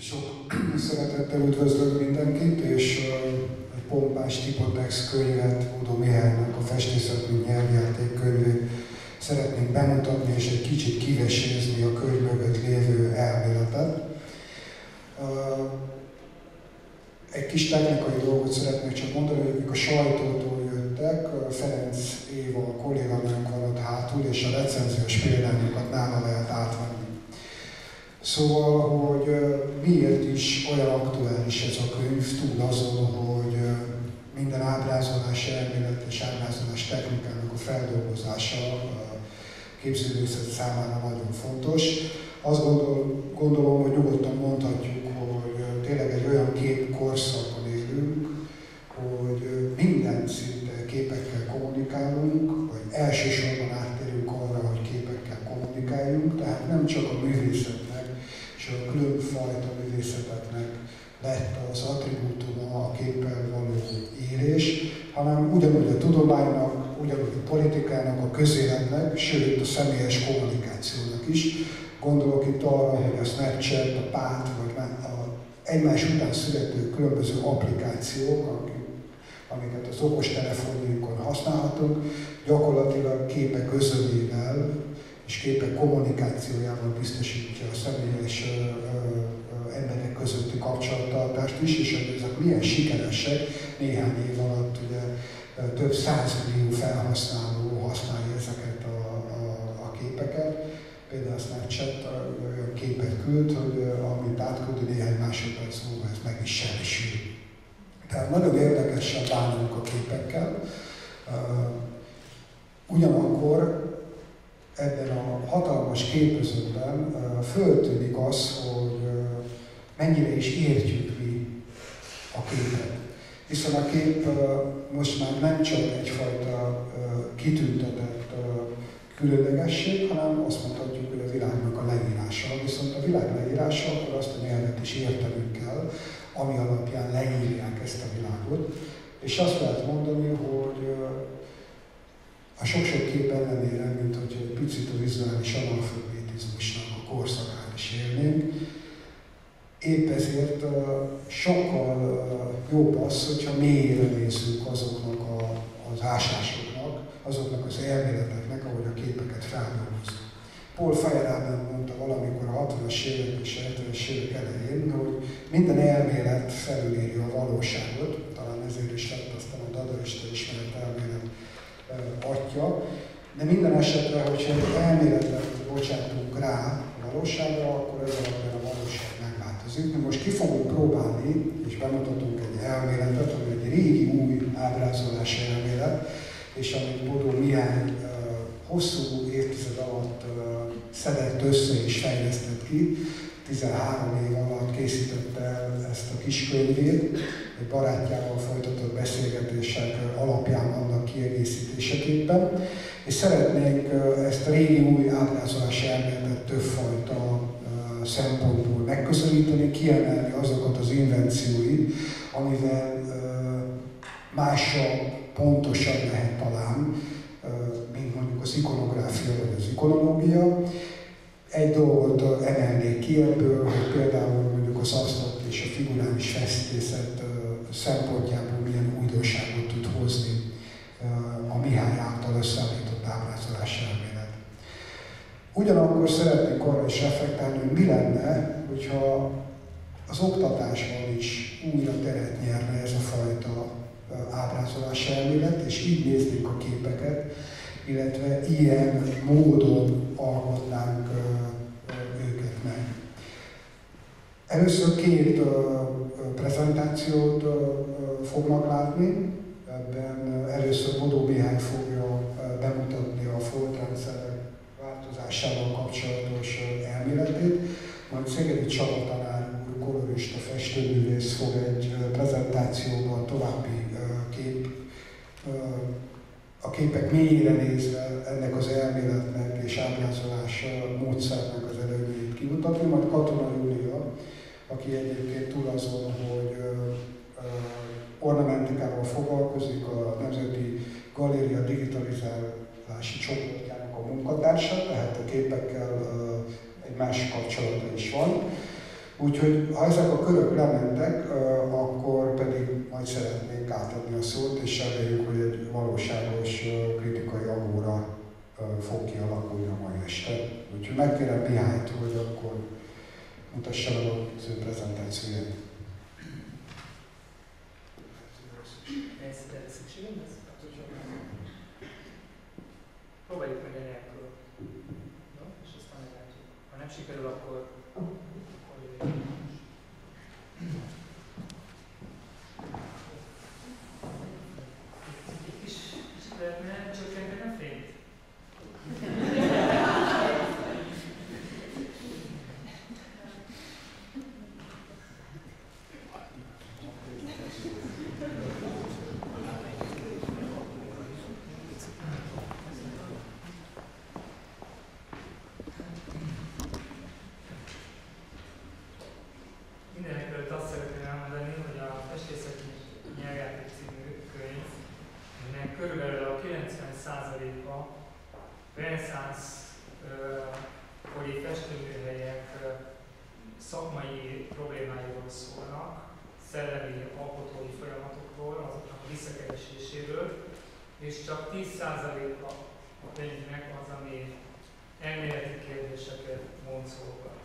Sok szeretettel üdvözlök mindenkit, és egy pompás Tipotex könyvet, Udo Mihálynak a festészet, mint nyelvjáték könyvét szeretnénk bemutatni, és egy kicsit kivesézni a könyv mögött lévő elméletet. Egy kis technikai dolgot szeretnék csak mondani, hogy a sajtótól jöttek, Ferenc Éva, a kolléganőnk van ott hátul, és a recenziós példányokat nála lehet. Szóval, hogy miért is olyan aktuális ez a könyv, túl azon, hogy minden ábrázolás elmélet és ábrázolás technikának a feldolgozása a képzőművészet számára nagyon fontos. Azt gondol, gondolom, hogy nyugodtan mondhatjuk, hogy tényleg egy olyan kép korszakban élünk, hogy minden szinte képekkel kommunikálunk, vagy elsősorban áttérünk arra, hogy képekkel kommunikáljunk, tehát nem csak a művészet különfajta művészeteknek lett az attribútuma a képpel való élés, hanem ugyanúgy a tudománynak, ugyanúgy a politikának, a közéletnek, sőt a személyes kommunikációnak is. Gondolok itt arra, hogy a Snapchat, a PÁT, vagy a egymás után születő különböző applikációk, amiket az okostelefonjunkon használhatunk, gyakorlatilag képek özövével és képek kommunikációjával biztosítja a személyes emberek közötti kapcsolattartást is, és ezek milyen sikeresek, néhány év alatt ugye több százmillió felhasználó használja ezeket a, a, a képeket. Például a Snapchat olyan képet küld, hogy amit átküld, néhány másodperc múlva ez meg is semmisül. Tehát nagyon érdekesen bánunk a képekkel. Ugyanakkor ebben a hatalmas képözőben föltűnik az, hogy mennyire is értjük mi a képet. Hiszen a kép most már nem csak egyfajta kitüntetett különlegesség, hanem azt mondhatjuk, hogy a világnak a leírása. Viszont a világ leírása, akkor azt a nyelvet is értenünk kell, ami alapján leírják ezt a világot. És azt lehet mondani, hogy a sok-sok kép ellenére, mint hogy egy picit a vizuális analfabetizmusnak a korszakán is élnénk, épp ezért sokkal jobb az, hogyha mélyre nézzük azoknak a, az ásásoknak, azoknak az elméleteknek, ahogy a képeket feldolgozzuk. Paul Feyerabend mondta valamikor a 60-as évek és a 70-es évek elején, hogy minden elmélet felülírja a valóságot, talán ezért is lett aztán a dadaista elmélet atya, de minden esetre, hogyha egy elméletet bocsátunk rá a valóságra, akkor ez alapján a valóság megváltozik. Mi most ki fogunk próbálni, és bemutatunk egy elméletet, ami egy régi új ábrázolás elmélet, és amit Bodó Mihály hosszú évtized alatt szedett össze és fejlesztett ki, 13 év alatt készítette ezt a kis könyvét, egy barátjával folytatott beszélgetések alapján annak kiegészítéseképpen, és szeretnénk ezt a régi új ábrázolás elméletet többfajta szempontból megközelíteni, kiemelni azokat az invencióit, amivel másabb, pontosabb lehet talán, mint mondjuk az ikonográfia vagy az ikonológia. Egy dolgot emelnék ki ebből, hogy például mondjuk az asztalt és a figurális festészet szempontjából milyen újdonságot tud hozni a Mihály által összeállított ábrázolás elmélet. Ugyanakkor szeretnék arra is reflektálni, hogy mi lenne, hogyha az oktatásban is újra teret nyerne ez a fajta ábrázolás elmélet, és így néznék a képeket, illetve ilyen módon alkotnánk őket meg. Először két prezentációt fognak látni. Ebben először Bodó Mihály fogja bemutatni a foltrendszerek változásával kapcsolatos elméletét, majd Szegedi Csaba tanár úr, kolorista festőművész fog egy prezentációban további kép, a képek mélyére nézve ennek az elméletnek és ábrázolása módszernek az előnyét kimutatni, majd Katona Júlia aki egyébként túl azon, hogy ornamentikával foglalkozik, a Nemzeti Galéria digitalizálási csoportjának a munkatársa, tehát a képekkel egy másik kapcsolata is van. Úgyhogy ha ezek a körök lementek, akkor pedig majd szeretnénk átadni a szót, és reméljük, hogy egy valóságos kritikai agóra fog kialakulni a mai este. Úgyhogy megkérem Mihályt, hogy akkor mutassa meg az ő prezentációját. Próbáljuk meg enélkül. Jó? És aztán meglátjuk. Ha nem sikerül, akkor reneszánsz kori festőműhelyek szakmai problémáiról szólnak, szellemi alkotói folyamatokról, azoknak a visszakereséséről, és csak 10%-a a könyvnek az, ami elméleti kérdéseket moncolgat.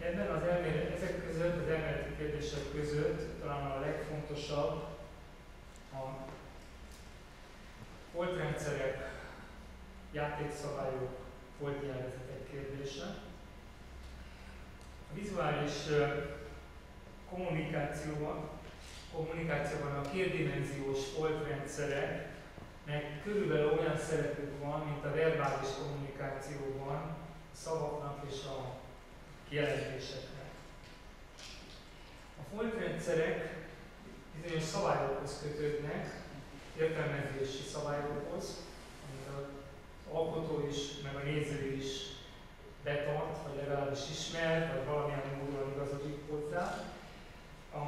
Ebben az elmélet, ezek között, az elméleti kérdések között talán a legfontosabb a holdrendszerek kommunikációban, kommunikációban a kétdimenziós foltrendszereknek körülbelül olyan szerepük van, mint a verbális kommunikációban a szavaknak és a kijelentéseknek. A foltrendszerek bizonyos szabályokhoz kötődnek, értelmezési szabályokhoz, alkotó is, meg a néző is betart, vagy legalábbis ismer, vagy valamilyen módon igazodik hozzá. A,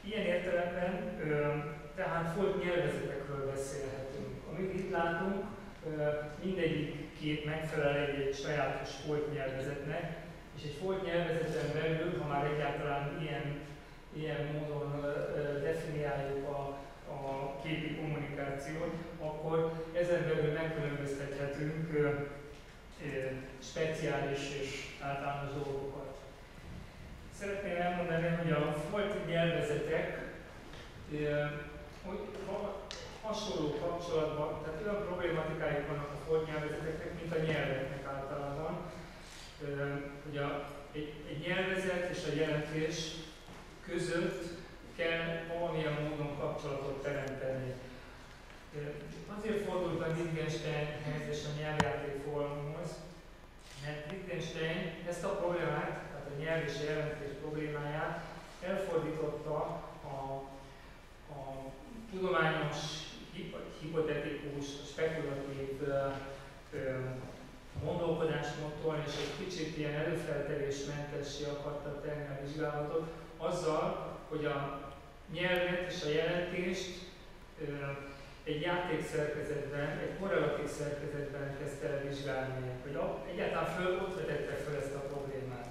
ilyen értelemben ö, tehát folyt nyelvezetekről beszélhetünk. Amit itt látunk, mindegyik kép megfelel egy, egy sajátos folyt nyelvezetnek, és egy folyt nyelvezeten belül, ha már egyáltalán ilyen, ilyen módon definiáljuk a, a képi kommunikációt, akkor ezen belül megkülönböztethetünk speciális és általános dolgokat. Szeretném elmondani, hogy a folyt nyelvezetek hogy hasonló kapcsolatban, tehát olyan problématikáik vannak a folyt nyelvezeteknek, mint a nyelveknek általában. A, egy, egy nyelvezet és a jelentés között kell valamilyen módon kapcsolatot teremteni. Azért fordultam Wittgensteinhez és a nyelvjáték fórumhoz, mert Wittgenstein ezt a problémát, tehát a nyelv és a jelentés problémáját elfordította a, a tudományos, hipotetikus, spekulatív gondolkodásmódtól és egy kicsit ilyen előfeltevésmentessé akarta tenni a vizsgálatot, azzal, hogy a nyelvet és a jelentést egy játékszerkezetben, egy korrelatív szerkezetben kezdte el vizsgálni, hogy egyáltalán föl, ott vetette fel ezt a problémát.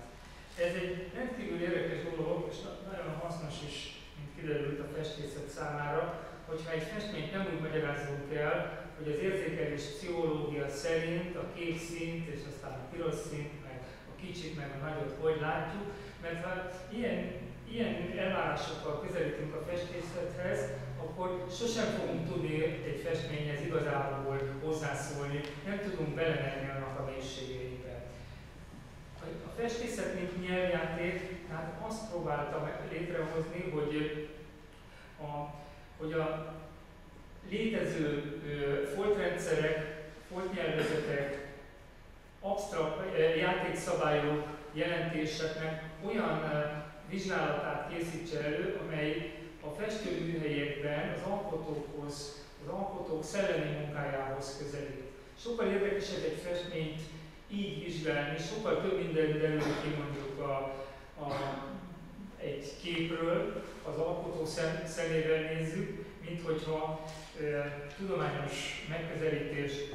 Ez egy rendkívül érdekes dolog, és nagyon hasznos is, mint kiderült a festészet számára, hogyha egy festményt nem úgy magyarázunk el, hogy az érzékelés pszichológia szerint a kék szint, és aztán a piros szint, meg a kicsit, meg a nagyot hogy látjuk, mert ha ilyen, ilyen elvárásokkal közelítünk a festészethez, akkor sosem fogunk tudni egy festményhez igazából hozzászólni, nem tudunk belemenni annak a mélységeibe. A festészet, mint nyelvjáték, tehát azt próbálta létrehozni, hogy a, hogy a létező foltrendszerek, foltnyelvezetek, absztrakt játékszabályok, jelentéseknek olyan vizsgálatát készítse elő, amely a festőműhelyekben az alkotókhoz, az alkotók szellemi munkájához közelít. Sokkal érdekesebb egy festményt így vizsgálni, sokkal több minden derül ki mondjuk a, a, egy képről, az alkotó szem, szemével nézzük, mint hogyha e, tudományos megközelítést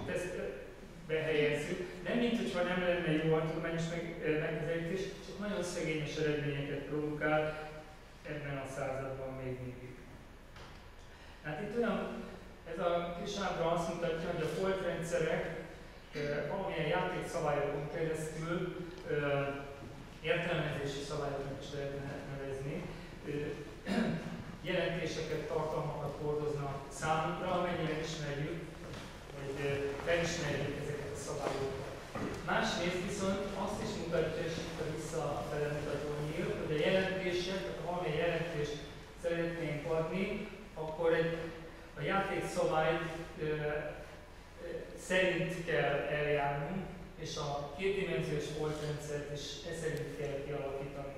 behelyezzük, nem mint hogyha nem lenne jó a tudományos meg, megközelítés, csak nagyon szegényes eredményeket produkál ebben a században még mindig. Hát itt olyan, ez a kis ábra azt mutatja, hogy a foltrendszerek valamilyen játékszabályokon keresztül értelmezési szabályoknak is lehetne nevezni, jelentéseket, tartalmakat hordoznak számukra, amennyire ismerjük, vagy felismerjük ezeket a szabályokat. Másrészt viszont azt is mutatja, és itt a visszafele mutató nyíl, hogy a jelentések, ha valamilyen jelentést szeretnénk adni, akkor egy, a játékszabály szerint kell eljárnunk, és a kétdimenziós foltrendszert is e szerint kell kialakítani.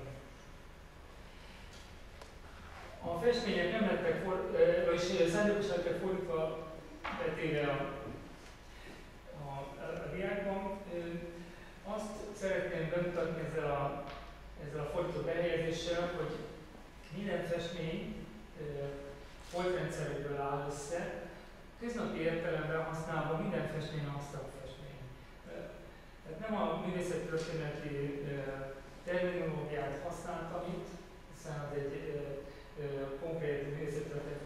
A festmények nem lettek, for, vagyis szándékosan lettek fordítva betéve a, a, a diákban. Azt szeretném bemutatni ezzel a, ezzel a fordított elhelyezéssel, hogy minden festmény foltrendszerekből áll össze, köznapi értelemben használva minden festmény absztrakt festmény. Tehát nem a művészettörténeti terminológiát használtam itt, hiszen az egy konkrét művészettörténeti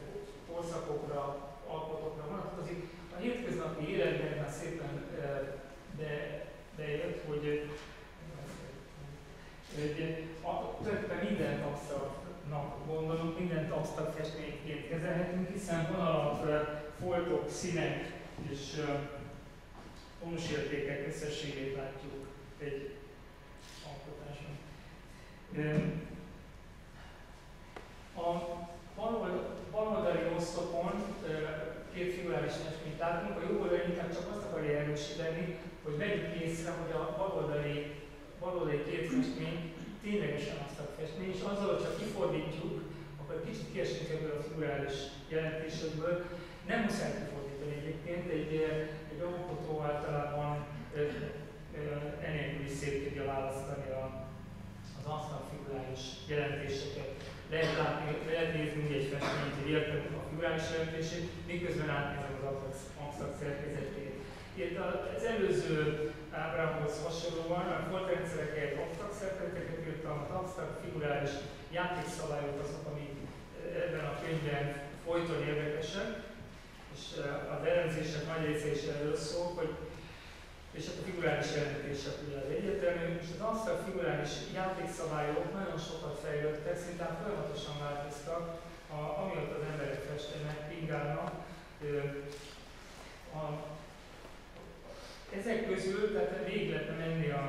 korszakokra, alkotokra vonatkozik. A hétköznapi életben már szépen be, bejött, hogy, hogy tulajdonképpen mindent absztraktnak gondolunk, mindent absztrakt festményként kezelhetünk, hiszen vonalak, foltok, színek és vonusértékek összességét látjuk egy alkotáson. A baloldali oszlopon két figurális festményt látunk, a jobb inkább csak azt akarja erősíteni, hogy vegyük észre, hogy a baloldali, baloldali két festmény ténylegesen azt a festmény, és azzal, hogy csak kifordítjuk, akkor kicsit kiesünk ebből a figurális jelentésekből. Nem muszáj kifordítani egyébként, egy, egy alkotó általában enélkül is szét tudja választani a, az asztal figurális jelentéseket. Lehet, látni, lehet nézni egy festményt, hogy értem a figurális jelentését, miközben átnézem az absztrakt szerkezetét. Itt az előző ábrához hasonlóan a foltrendszereket, absztrakt szerkezeteket írtam, az absztrakt figurális játékszabályok azok, amik ebben a könyvben folyton érdekesek, és az elemzések nagy része is erről szól, hogy és a figurális jelentések ugye az egyértelmű, és az absztrakt figurális játékszabályok nagyon sokat fejlődtek, szinte folyamatosan változtak, a, amiatt az emberek festenek, pingálnak. A, ezek közül, tehát végig lehetne menni a,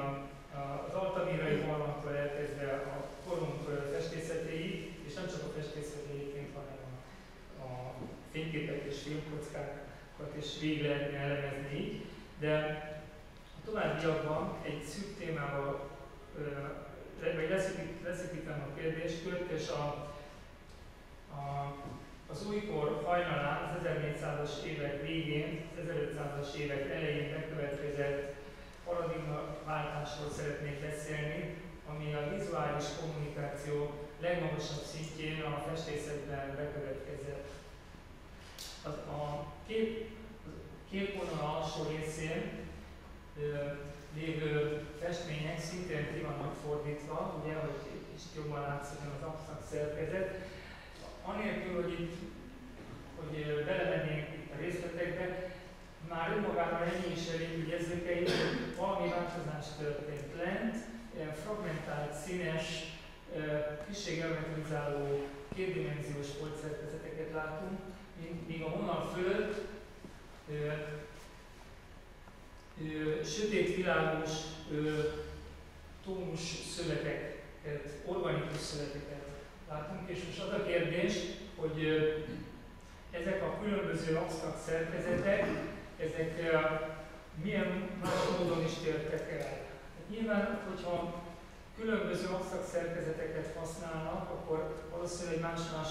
a, az altavírai barlanktól elkezdve a korunk festészetéig, és nem csak a festészetéig, hanem a, a fényképek és filmkockákat is végig lehetne elemezni de továbbiakban egy szűk témával vagy leszűkítem a kérdéskört, és a, a, az újkor hajnalán, az 1400-as évek végén, az 1500-as évek elején bekövetkezett paradigmaváltásról szeretnék beszélni, ami a vizuális kommunikáció legmagasabb szintjén a festészetben bekövetkezett. Az, a kép, képvonal alsó részén lévő festmények szintén ki vannak fordítva, ugye, hogy kicsit jobban látszik az absztrakt szerkezet. Anélkül, hogy itt hogy belemennénk itt a részletekbe, már önmagában ennyi is elég, hogy érzékeljük, hogy valami változás történt lent, ilyen fragmentált, színes, kissé geometrizáló, kétdimenziós foltszerkezeteket látunk, míg a vonal fölött sötét, világos, tónus szöveteket, organikus szöveteket látunk, és most az a kérdés, hogy ezek a különböző absztrakt szerkezetek, ezek milyen más módon is tértek el. Hát nyilván, hogyha különböző absztrakt szerkezeteket használnak, akkor valószínűleg más-más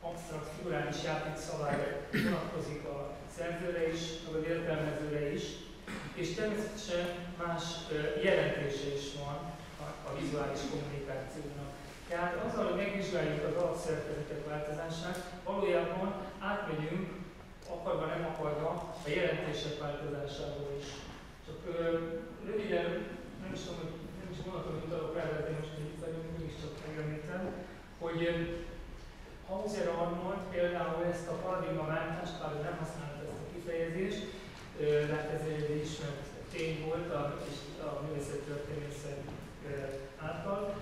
absztrakt figurális játékszabály vonatkozik a szerzőre is, meg az értelmezőre is, és természetesen más jelentése is van a, a vizuális kommunikációnak. Tehát azzal, hogy megvizsgáljuk az alapszerkezetek változását, valójában átmegyünk, akarva nem akarva, a jelentések változásából is. Csak ö, röviden, nem is tudom, hogy nem is mondhatom, hogy utalok rá, de most itt vagyunk, mégiscsak megemlítem, hogy Hauser Arnold például ezt a paradigmaváltást, bár nem használta ezt a kifejezést, de hát ez egy ismert tény volt a, a művészettörténészek által,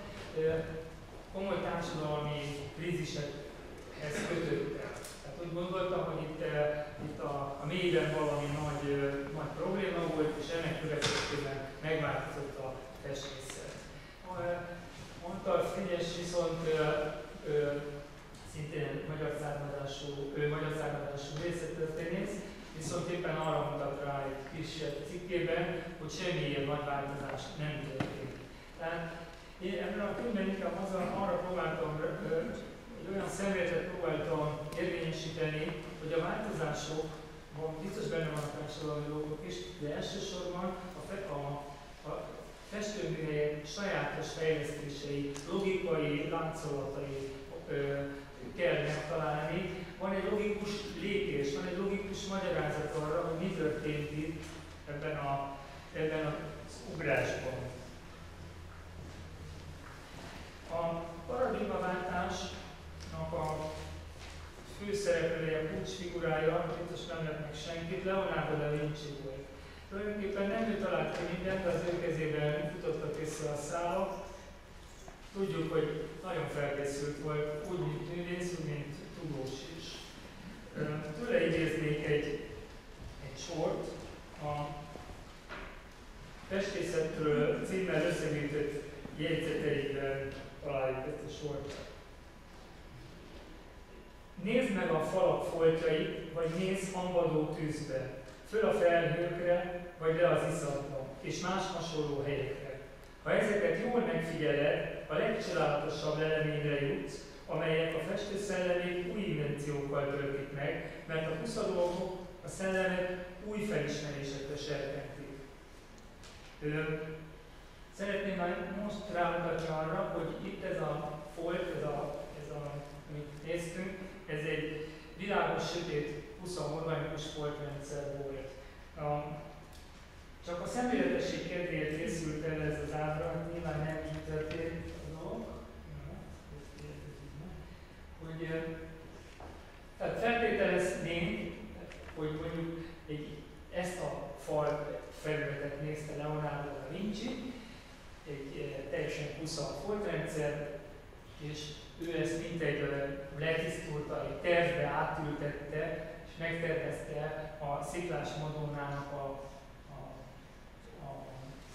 komoly társadalmi krízisekhez kötötte. Tehát úgy gondolta, hogy itt, itt a, a mélyben valami nagy, nagy probléma volt, és ennek következtében megváltozott a festészet. Antal Frigyes viszont szintén magyar származású, magyar származású művészettörténész, viszont éppen arra mutat rá egy kis cikkében, hogy semmilyen nagy változás nem történt. Tehát én ebben a könyvben inkább az, arra próbáltam, egy olyan szemléletet próbáltam érvényesíteni, hogy a változásokban biztos benne van a társadalmi dolgok is, de elsősorban a, fe, a, a festőműhelyek sajátos fejlesztései, logikai láncolatai ö, kell megtalálni. Van egy logikus lépés, van egy logikus magyarázat arra, hogy mi történt itt ebben, a, ebben az ugrásban. A paradigmaváltásnak a főszereplője, kulcsfigurája, biztos nem lett meg senkit, Leonardo da Vinci volt. Tulajdonképpen nem ő talált ki mindent, de az ő kezében futottak vissza a szálak. Tudjuk, hogy nagyon felkészült volt, úgy, mint művész, úgy, mint tudós is. Tőle idéznék egy, egy sort, a festészetről címmel összegyűjtött jegyzeteiben találjuk ezt a sort. Nézd meg a falak foltjait, vagy nézz hambadó tűzbe, föl a felhőkre, vagy le az iszapba, és más hasonló helyekre. Ha ezeket jól megfigyeled, a legcsodálatosabb eleményre jutsz, amelyek a festő szellemék új invenciókkal töltik meg, mert a puszadolgok a szellemet új felismerésekre serkentik. Szeretném már most rámutatni arra, hogy itt ez a folt, ez a, ez a amit néztünk, ez egy világos, sötét, 20 organikus foltrendszer volt. A, csak a szemléletesség kedvéért készült el ez az ábra, hát nyilván nem így történt a dolog. Hogy, tehát feltételeznénk, hogy mondjuk egy, ezt a fal felületet nézte Leonardo da Vinci, egy teljesen kusza foltrendszer, és ő ezt mintegy letisztulta, egy tervbe átültette, és megtervezte a sziklás madonnának a, a, a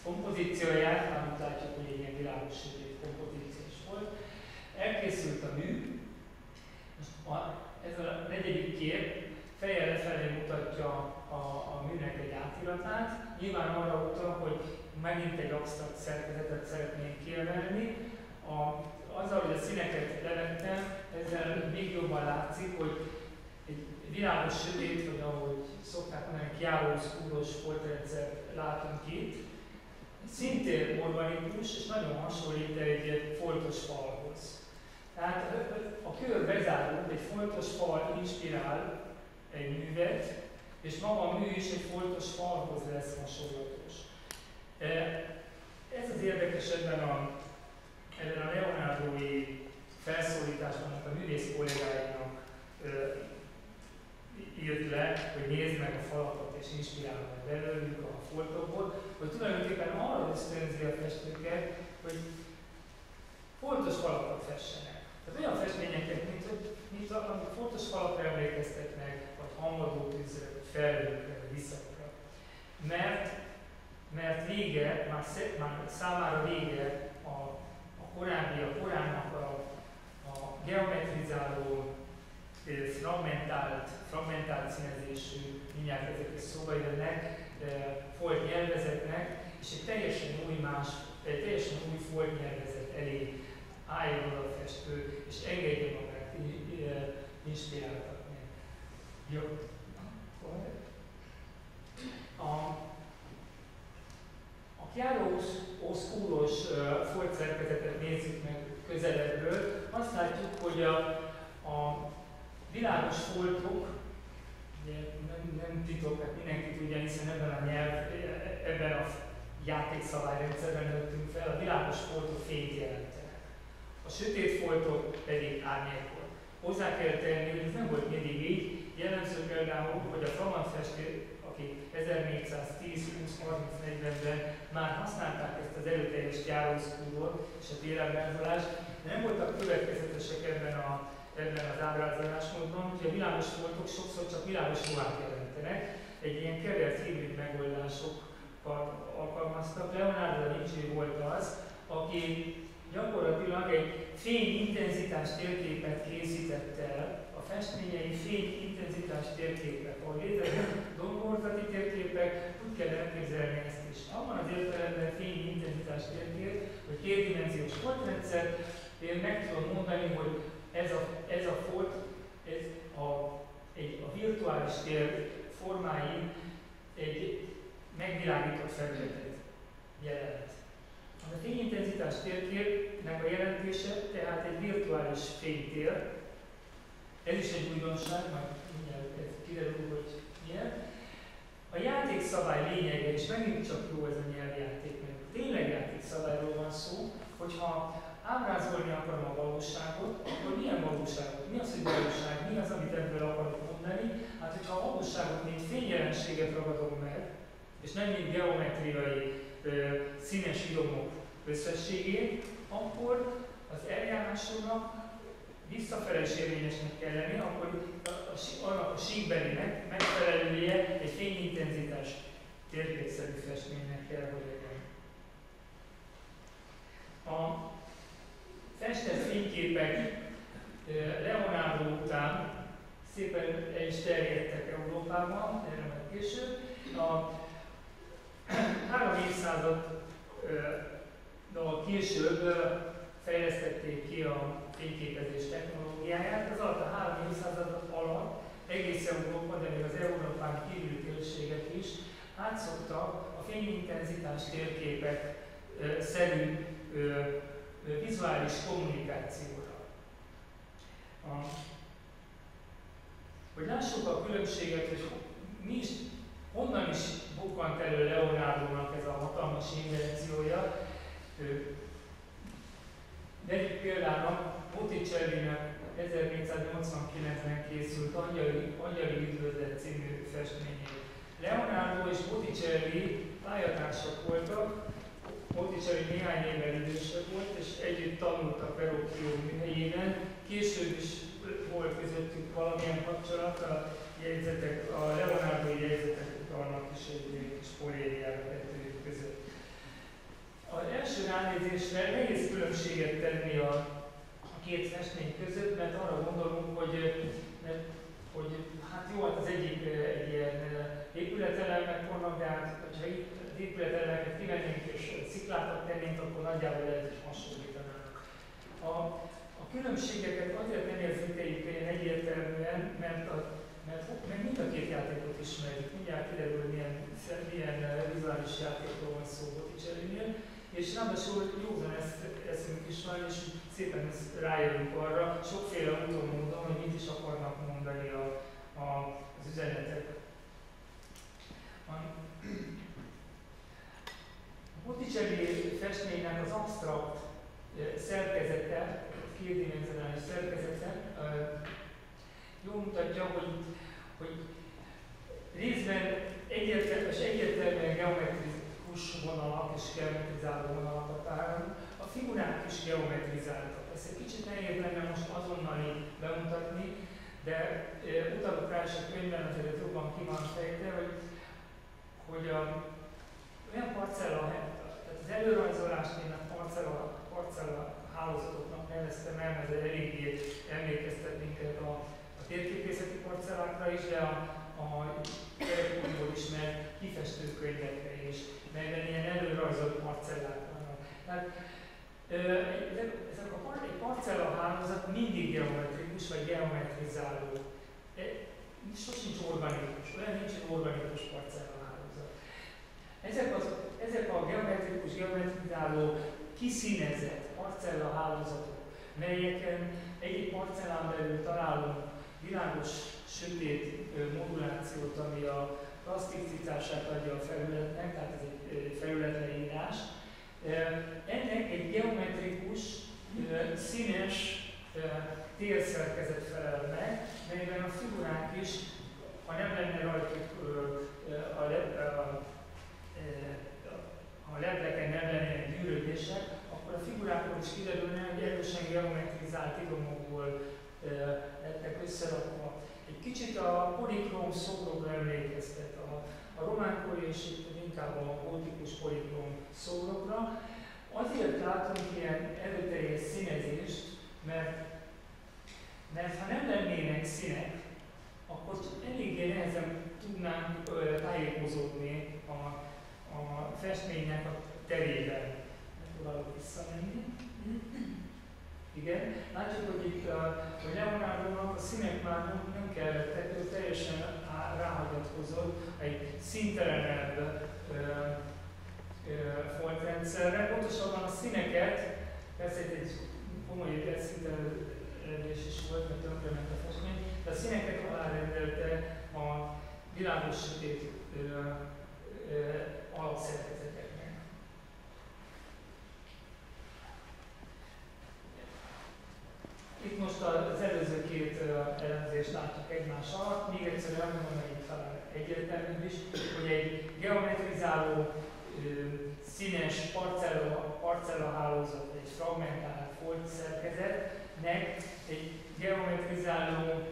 kompozícióját, már látjuk, hogy egy ilyen világos kompozíciós volt. Elkészült a mű, most a, ez a negyedik kép fejjel lefelé mutatja a, a műnek egy átiratát, nyilván arra utal, hogy megint egy absztrakt szerkezetet szeretnénk kiemelni. A, azzal, hogy a színeket levettem, ezzel még jobban látszik, hogy egy világos sötét, vagy ahogy szokták mondani, kiálló szkúros foltrendszer látunk itt, szintén organikus, és nagyon hasonlít egy foltos falhoz. Tehát a kör bezárul, egy foltos fal inspirál egy művet, és maga a mű is egy foltos falhoz lesz hasonlatos. Ez az érdekes ebben a, ebben a Leonardo-i felszólításban, a művész kollégáinak írt le, hogy nézd meg a falakat és inspirálj meg belőlük a foltokból, hogy tulajdonképpen arra ösztönzi a festőket, hogy fontos falakat fessenek. Tehát olyan festményeket, mint, hogy, mint amik fontos falakra emlékeztetnek, vagy hamadó tűzre, vagy vagy visszakra. Mert mert vége, már, szép, már számára vége a, a korábbi, a korának a, a geometrizáló, fragmentált, fragmentált színezésű, mindjárt ezek is szóba jönnek, folt nyelvezetnek, és egy teljesen új más, egy teljesen új folt nyelvezet elé álljon a festő, és engedje magát inspiráltatni. Jó. A, chiaro-oszkúros folytszerkezetet nézzük meg közelebbről, azt látjuk, hogy a, a világos foltok, ugye nem, nem titok, hát mindenki tudja, hiszen ebben a nyelv, ebben a játékszabályrendszerben nőttünk fel, a világos foltok fényt jelentenek. A sötét foltok pedig árnyékot. Hozzá kell tenni, hogy ez nem volt mindig így. Jellemző például, hogy a flamand festő, akik 1410-20-30-40-ben már használták ezt az előteljes járószkúrot és a térábrázolást, de nem voltak következetesek ebben, a, ebben az ábrázolásmódban, hogy a világos foltok sokszor csak világos ruhát jelentenek, egy ilyen kevert hibrid megoldásokat alkalmaztak. Leonardo da Vinci volt az, aki gyakorlatilag egy fényintenzitás térképet készített el, a festményei fényintenzitás térképek, ahol léteznek domborzati térképek, úgy kell elképzelni ezt is. Abban az értelemben fényintenzitás térkép, hogy kétdimenziós foltrendszer, én meg tudom mondani, hogy ez a, ez a folt, ez a, egy, a virtuális tér formáin egy megvilágított felületet jelent. A fényintenzitás térképnek a jelentése tehát egy virtuális fénytér. Ez is egy újdonság, majd mindjárt kiderül, hogy milyen. A játékszabály lényege, és megint csak jó ez a nyelvjáték, mert tényleg játékszabályról van szó, hogyha ábrázolni akarom a valóságot, akkor milyen valóságot? Mi az, hogy valóság? Mi az, amit ebből akarok mondani? Hát, hogyha a valóságot mint fényjelenséget ragadom meg, és nem mint geometriai színes idomok összességét, akkor az eljárásoknak visszafele is érvényesnek kell lenni, akkor annak a síkbelinek megfelelője egy fényintenzitás térképszerű festménynek kell, hogy legyen. A festett fényképek Leonardo után szépen el is terjedtek Európában, erre majd később. A három évszázad de később fejlesztették ki a fényképezés technológiáját. Az alatt a három évszázad alatt egész Európa, de még az Európán kívüli térségek is átszoktak a fényintenzitás térképek szerű vizuális kommunikációra. A, hogy lássuk a különbséget, hogy mi is, honnan is bukkant elő Leonardo-nak ez a hatalmas invenciója, Vegyük például Botticelli-nek 1489-ben készült Angyali, Angyali Üdvözlet című festményét. Leonardo és Botticelli pályatársak voltak, Botticelli néhány évvel idősebb volt, és együtt tanultak Verrocchio műhelyében. Később is volt közöttük valamilyen kapcsolat, a jegyzetek, a Leonardo jegyzetek annak is egy kis polémiára kettőjük között. Az első ránézésre nehéz különbséget tenni a, két festmény között, mert arra gondolunk, hogy, mert, hogy hát jó, hát az egyik egy ilyen épületelemek vannak, de hát, hogyha itt épületelemeket kivennénk és sziklákat tennénk, akkor nagyjából ez is hasonlítanának. A, a különbségeket azért nem érzékeljük ilyen egyértelműen, mert, a, mert, mert mind a két játékot ismerjük. Mindjárt kiderül, milyen, milyen vizuális játékról van szó Botticelli-nél és ráadásul józan ezt eszünk is van, és szépen ezt rájövünk arra, sokféle úton módon, hogy mit is akarnak mondani a, a, az üzenetek. A Botticelli festménynek az absztrakt szerkezete, kétdimensionális szerkezete jól mutatja, hogy, hogy részben egyértelműen, egyértelműen geometrikus kus vonalak és geometrizáló vonalak határolunk. A figurák is geometrizáltak. Ezt egy kicsit nehéz lenne most azonnal bemutatni, de e, utalok rá is a könyvben, azért jobban ki van fejtve, hogy, hogy a, olyan parcella, az előrajzolást én a parcella, parcella hálózatoknak neveztem el, mert ez eléggé emlékeztet minket a, a térképészeti parcellákra is, de a, a Erekújból ismert kifestőkönyvekre is melyben ilyen előrajzolt parcellák vannak. Tehát ezek a, egy parcella hálózat mindig geometrikus vagy geometrizáló. E, sosincs organikus, olyan nincs egy organikus parcella. Ezek, az, ezek a geometrikus, geometrizáló, kiszínezett parcella hálózatok, melyeken egy parcellán belül találunk világos, sötét modulációt, ami a plasticitását adja a felületnek, tehát ez egy felületleírás. Ennek egy geometrikus, színes térszerkezet felel meg, melyben a figurák is, ha nem lenne rajtuk a, a, a lepleken nem lennének gyűrődések, akkor a figurákról is kiderülne, hogy erősen geometrizált idomokból lettek összerakva. Egy kicsit a polikróm szobrokra emlékeztet, a, a románkori és itt inkább a gótikus polikróm szobrokra. Azért látunk ilyen erőteljes színezést, mert, mert ha nem lennének színek, akkor eléggé nehezen tudnánk tájékozódni a, festménynek a terében. Próbálok visszamenni. Igen, látjuk, hogy itt a, a Leonardo-nak a színek már nem, nem kellettek, ő teljesen ráhagyatkozott egy szintelenebb foltrendszerre. Pontosabban a színeket, persze itt egy komoly elszintelenedés is volt, mert tönkrement a festmény, de a színeket alárendelte a világos sötét alapszerkezeteknek. Itt most az előző két elemzést látjuk egymás alatt. Még egyszer elmondom, hogy itt egyértelmű is, hogy egy geometrizáló színes parcella, parcella hálózat, egy fragmentált folt szerkezetnek egy geometrizáló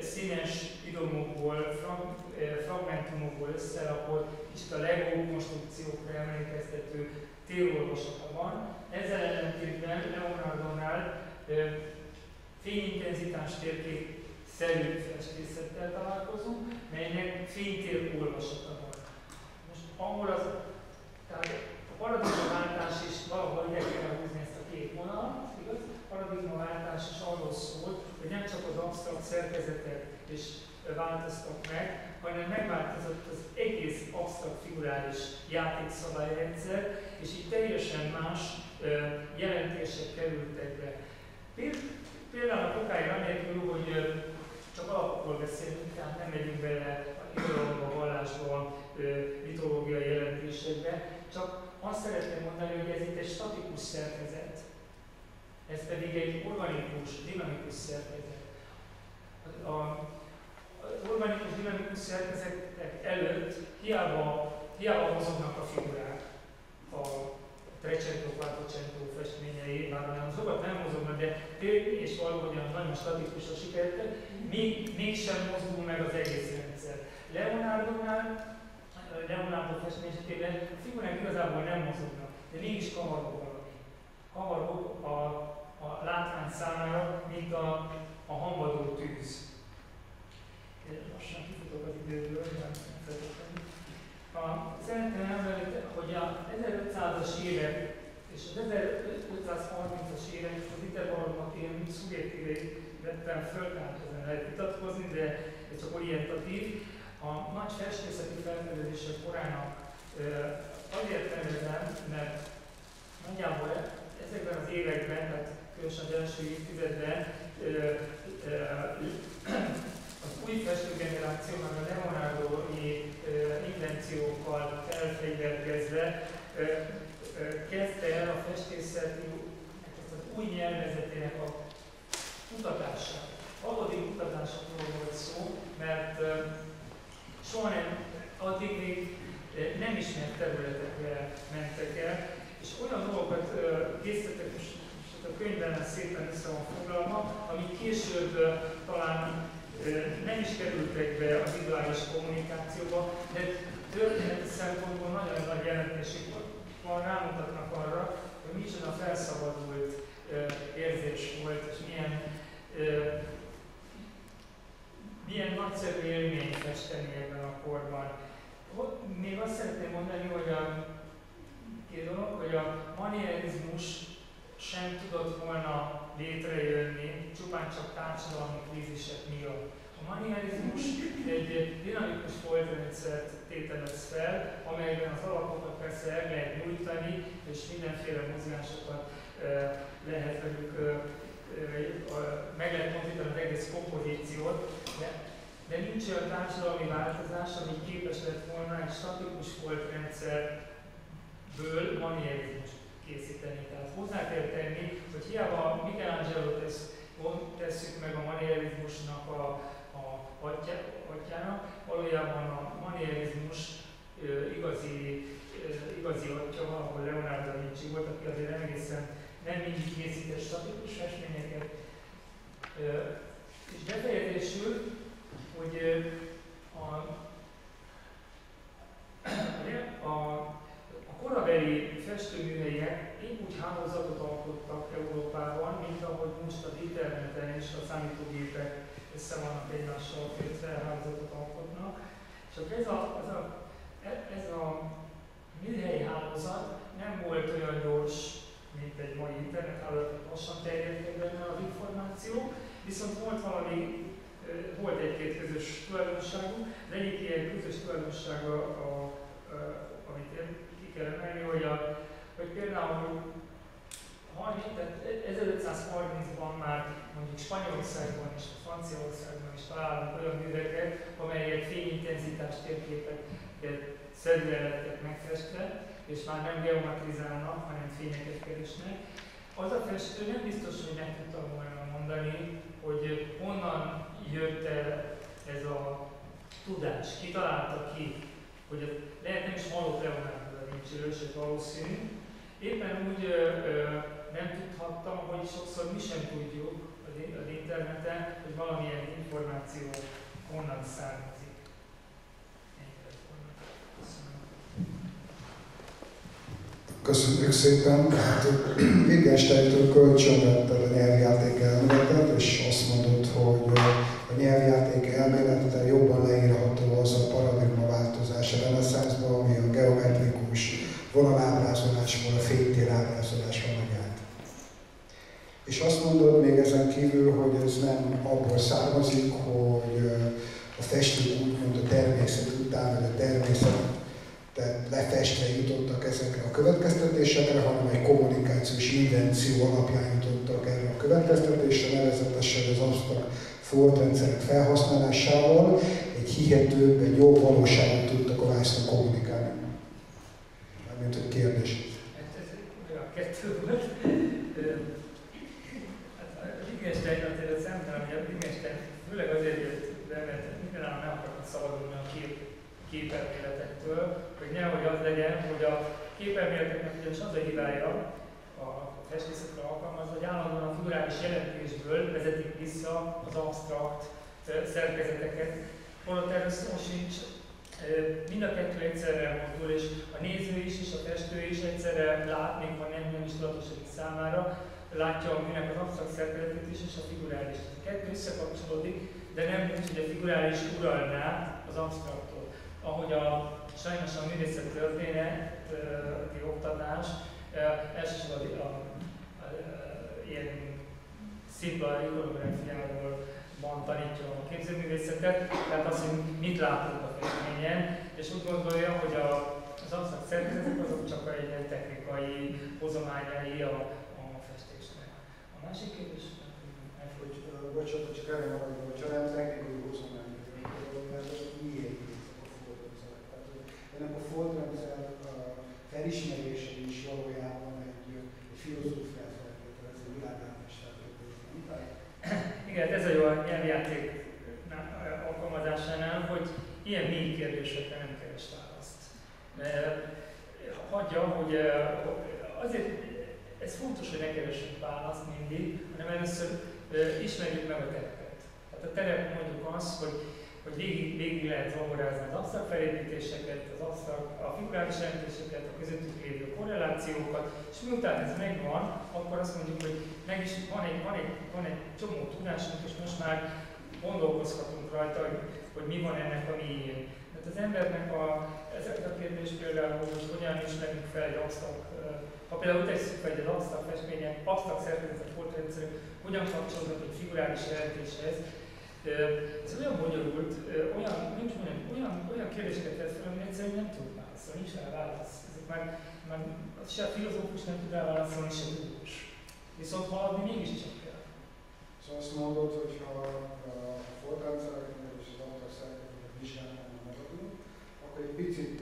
színes idomokból, fragmentumokból összerakott, kicsit a LEGO konstrukciókra emlékeztető térolvasata van. Ezzel ellentétben Leonardo-nál fényintenzitás térkép szerű festészettel találkozunk, melynek fénytér olvasata van. Most ahol az, tehát a paradigmaváltás is valahol ide kell húzni ezt a két vonalat, igaz? A paradigmaváltás is arról szól, hogy nem csak az absztrakt szerkezetek és változtak meg, hanem megváltozott az egész absztrakt figurális játékszabályrendszer, és így teljesen más jelentések kerültek be. Például a kokáig anélkül, hogy csak alapokról beszélünk, tehát nem megyünk bele a irodalomba, vallásba, mitológiai jelentésekbe, csak azt szeretném mondani, hogy ez itt egy statikus szerkezet, ez pedig egy organikus, dinamikus szerkezet. A, organikus, dinamikus szerkezetek előtt hiába, hiába mozognak a figurák. A Trecento, Quattrocento festményei, bár olyan sokat nem mozognak, de és valójában nagyon statikusra sikerültek, még, mégsem mozdul meg az egész rendszer. Leonardo-nál, Leonardo festményesetében a figurák igazából nem mozognak, de mégis kavaró valami. Kavaró a, a látvány számára, mint a, a hamvadó tűz. Lassan kifutok az időből, nem a, szeretném elmondani, hogy a 1500-as évek és az 1530-as évek az idevalómat én szubjektíve vettem föl, tehát ezen lehet vitatkozni, de ez csak orientatív. A nagy festészeti felfedezések korának azért nevezem, mert nagyjából ezekben az években, tehát különösen az első évtizedben az új festőgeneráció, meg a leonardo intenciókkal felfegyverkezve kezdte el a festészeti ezt az új nyelvezetének a kutatását. Valódi kutatásokról volt szó, mert soha nem, addig még nem ismert területekre mentek el, és olyan dolgokat készítettek, és a könyvben szépen össze van foglalva, amik később talán nem is kerültek be a vizuális kommunikációba, de történeti szempontból nagyon nagy jelentésük van, rámutatnak arra, hogy micsoda felszabadult érzés volt, és milyen, milyen nagyszerű élmény festeni ebben a korban. Még azt szeretném mondani, hogy a, két dolog, hogy a manierizmus sem tudott volna létrejönni csupán csak társadalmi krízisek miatt. A manierizmus egy dinamikus folytrendszert tételez fel, amelyben az alapokat persze el lehet nyújtani, és mindenféle mozgásokat lehet velük, meg lehet mozdítani az egész kompozíciót, de, de nincs olyan társadalmi változás, ami képes lett volna egy statikus foltrendszerből manierizmus készíteni. Tehát hozzá kell tenni, hogy hiába Michelangelo tesz, tesszük meg a manierizmusnak a, a atyának, valójában a manierizmus igazi, igazi atya, ahol Leonardo da Vinci volt, aki azért nem egészen nem mindig készített statikus festményeket. És befejezésül, hogy a, a, a korabeli festőműhelyek épp úgy hálózatot alkottak Európában, mint ahogy most az interneten és a számítógépek össze vannak egymással kötve, hálózatot alkotnak. Csak ez a, ez a, ez a műhelyi hálózat nem volt olyan gyors, mint egy mai internet hálózat, lassan terjedt benne az információ, viszont volt valami, volt egy-két közös tulajdonságú, de egyik ilyen közös tulajdonsága, a, a, amit én ki kell emelni, hogy, a, hogy például 1530-ban már mondjuk Spanyolországban és Franciaországban is találunk olyan műveket, amelyek fényintenzitás térképek szerűen lettek megfestve, és már nem geometrizálnak, hanem fényeket keresnek. Az a festő nem biztos, hogy meg tudta volna mondani, hogy honnan jött el ez a tudás, ki találta ki, hogy lehet nem is hallott Leonardo sőt valószínű. Éppen úgy nem tudhattam, hogy sokszor mi sem tudjuk az interneten, hogy valamilyen információ honnan származik. Köszönjük szépen. Hát Wittgensteintől kölcsönvetted a nyelvjáték elméletet, és azt mondod, hogy a nyelvjáték elmélettel jobban leírható az a paradigmaváltozás a reneszánszban, ami a geometrikus vonalábrázolásból a fénytér ábrázolásra megállt. És azt mondod még ezen kívül, hogy ez nem abból származik, hogy a festők úgymond a természet után, vagy a természet tehát lefestve jutottak ezekre a következtetésekre, hanem egy kommunikációs invenció alapján jutottak erre a következtetésre, nevezetesen az absztrakt foltrendszerek felhasználásával egy hihetőbb, egy jobb valóságot tudtak a vászon kommunikálni. Mármint, hogy kérdés. Hát ez a kettő volt. Wittgenstein azért az ember, hogy a Wittgenstein főleg azért jött be, mert mindenáll nem akartak szabadulni a kép, képelméletektől, hogy nehogy az legyen, hogy a képelméleteknek ugyanis az a hibája, a festészetre alkalmazva, hogy állandóan a figurális jelentésből vezetik vissza az absztrakt szerkezeteket, holott erről szó sincs, mind a kettő egyszerre mozdul, és a néző is, és a festő is egyszerre lát, még ha nem, nem is tudatosodik számára, látja a műnek az absztrakt szerkezetét is, és a figurális. A kettő összekapcsolódik, de nem úgy, hogy a figurális uralná az absztraktot. Ahogy a, sajnos a művészet történeti oktatás elsősorban a, a, ilyen szimpla ikonográfiáról van tanítja a képzőművészetet, tehát azt, hogy mit látunk a festményen, és úgy gondolja, hogy a, az absztrakt szerkezetek azok csak egy technikai hozományai. A másik kérdés? Hogy, bocsánat, csak erre maradva, hogy nem technikai hozományai, miért ennek a foldrendszer felismerése is valójában egy, egy filozófiát feltételez, egy világállását Igen, ez a jó a nyelvjáték alkalmazásánál, hogy ilyen mély kérdésekre nem keres választ. Hagyja, hogy azért ez fontos, hogy ne keressünk választ mindig, hanem először ismerjük meg a terepet. Tehát a terep mondjuk az, hogy hogy végig, végig lehet zongorázni az absztrakt felépítéseket, az absztrakt, a figurális jelentéseket, a közöttük lévő korrelációkat, és miután ez megvan, akkor azt mondjuk, hogy meg is van egy, van egy, van egy csomó tudásunk, és most már gondolkozhatunk rajta, hogy, hogy mi van ennek a mélyén. Tehát az embernek a, ez a kérdés például, hogy hogyan ismerjük fel egy absztrakt, ha például tesszük fel egy absztrakt festmények, absztrakt szerkezetet, portrendszerű, hogyan kapcsolódnak egy figurális jelentéshez, ez olyan bonyolult, olyan, nincs olyan, olyan, olyan kérdéseket tesz fel, amit egyszerűen nem tud válaszolni, nincs rá válasz. Ezek már, már se a filozófus nem tud rá válaszolni, se tudós. Viszont haladni mégiscsak kell. Szóval azt mondod, hogy ha a forrendszereket és az autószereket vizsgálni maradunk, akkor egy picit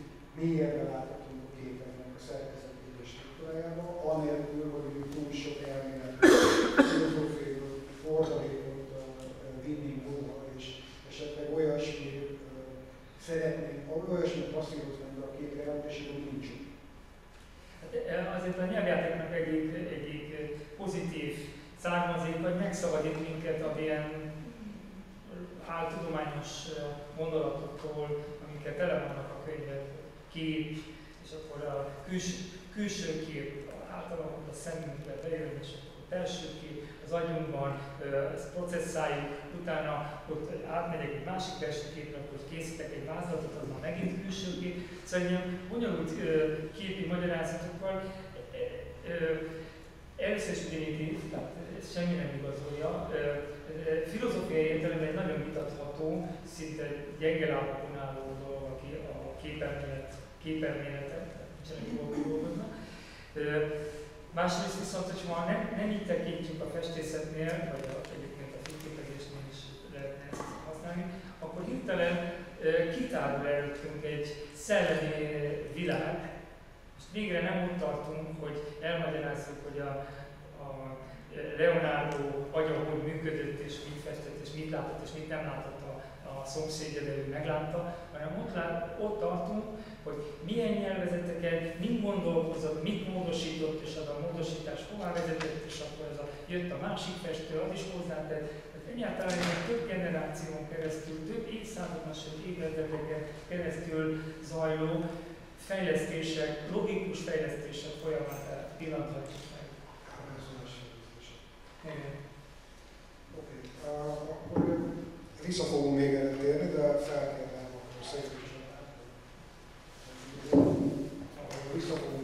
kultúrájába, anélkül, hogy ő túl sok elmélet, filozófiai forradékot eh, vinnénk róla, és esetleg olyasmi eh, szeretnénk, olyasmit passzíroznánk a két elmeséből nincsünk. Hát eh, azért a nyelvjátéknak egyik, egyik pozitív származik, hogy megszabadít minket a ilyen áltudományos gondolatoktól, amiket tele vannak a könyvek, kép, és akkor a külső, külső kép általában a szemünkbe bejön, és a belső kép az agyunkban, ezt processzáljuk, utána ott átmegyek egy másik belső képre, akkor készítek egy vázlatot, az már megint külső kép. Szóval ilyen bonyolult képi magyarázatokkal először is primitív, tehát ez semmi nem igazolja. Filozófiai értelemben egy nagyon vitatható, szinte gyenge lábakon álló dolog a képermélet, képerméletet, nincsenek dolgoznak. Másrészt viszont, hogyha nem, nem így tekintjük a festészetnél, vagy a, egyébként a fényképezésnél is lehetne ezt használni, akkor hirtelen kitárul előttünk egy szellemi világ, és végre nem ott tartunk, hogy elmagyarázzuk, hogy a, a Leonardo agya hogy működött, és mit festett, és mit látott, és mit nem látott a, a szomszédja, de ő meglátta, hanem ott, lát, ott tartunk, hogy milyen nyelvezeteket, mit gondolkozott, mit módosított, és az a módosítás hová vezetett, és akkor ez a, jött a másik festő, az is hozzátett. Tehát egyáltalán egy több generáción keresztül, több évszázadon, sőt évtizedeken keresztül zajló fejlesztések, logikus fejlesztések folyamatát pillanthatjuk meg. Igen. Oké, okay. uh, akkor vissza fogunk még erre térni, de felkérném akkor szép vissza fogunk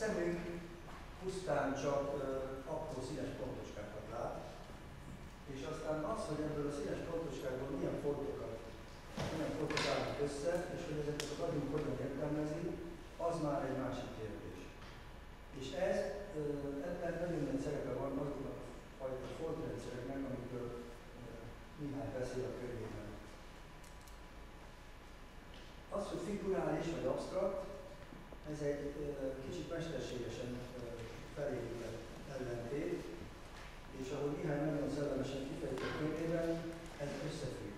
szemünk pusztán csak apró színes pontoskákat lát, és aztán az, hogy ebből a színes pontoskákból milyen fontokat, milyen fontok állnak össze, és hogy ezeket az agyunk hogyan értelmezi, az már egy másik kérdés. És ez, ebben nagyon nagy szerepe van azoknak a fajta foltrendszereknek, amikről Mihály beszél a könyvében. Az, hogy figurális vagy absztrakt, ez egy kicsit mesterségesen felépített ellentét, és ahogy Mihály nagyon szellemesen kifejtett könyvében, ez összefügg.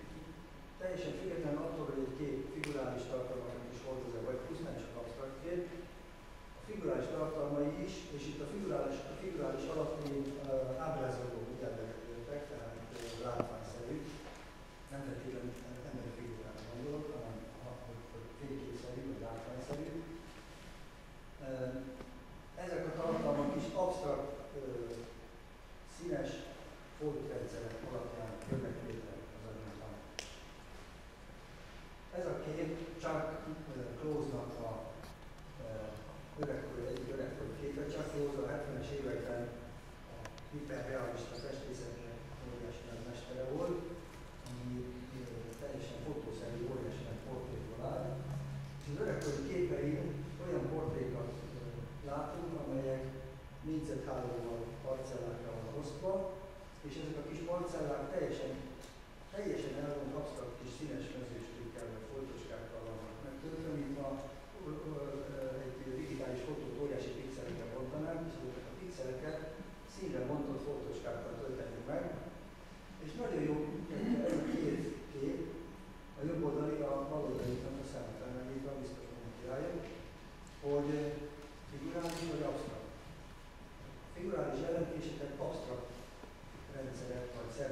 Teljesen független attól, hogy egy kép figurális tartalmakat is hordoz vagy pusztán csak absztrakt kép, a figurális tartalmai is, és itt a figurális, a figurális uh, ábrázoló értek, tehát uh, ezek a tartalmak is absztrakt, színes fordítrendszerek alapján jönnek létre az anyagban. Ez a kép Chuck Close-nak a öregkori, egyik öregkori képe. Chuck Close a 70-es években a hiperrealista festészetnek óriási mestere volt, ami teljesen fotószerű óriási portréból áll. És az öregkori képei látunk, amelyek négyzethálóval parcellákra van osztva, és ezek a kis parcellák teljesen, teljesen el van absztrakt kis színes mezőstükkel, vagy foltoskákkal vannak megtörténítve, egy digitális fotót óriási pixelekre bontanánk, és ezeket a pixeleket színre bontott foltoskákkal töltenünk meg, és nagyon jó ez a két kép, a jobb oldali, a bal oldali, a szemetlen, amit a biztos hogy figura regiului Austro. Figura regiului este Austro, înțelept, țăr,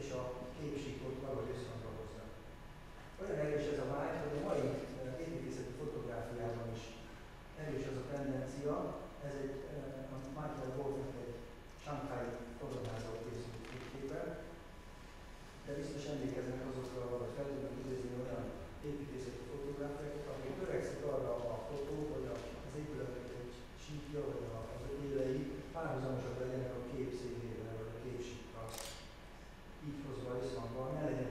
és a képsíkot valahogy összhangba hoznak. Olyan erős ez a vágy, hogy a mai eh, építészeti fotográfiában is erős az a tendencia, ez egy eh, a Michael Wolfnek egy Shanghai koronázó készült képképe, de biztos emlékeznek azokra, vagy fel tudnak idézni olyan építészeti fotográfiákat, ahol törekszik arra a fotó, hogy az épületek egy síkja, vagy az élei párhuzamosan Jerusalem, going,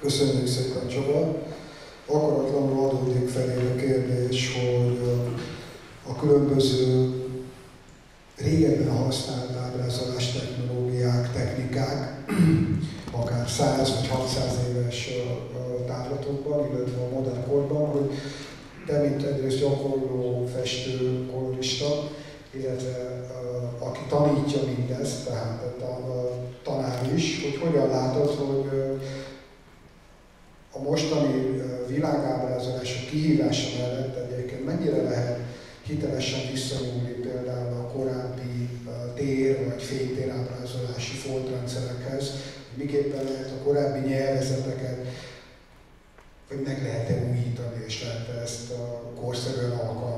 Köszönjük szépen Csaba. Akaratlanul adódik felé a kérdés, hogy a különböző világábrázolása kihívása mellett egyébként mennyire lehet hitelesen visszanyúlni például a korábbi tér vagy fénytér ábrázolási foltrendszerekhez, miképpen lehet a korábbi nyelvezeteket, vagy meg lehet-e újítani, és lehet ezt korszerűen alkalmazni?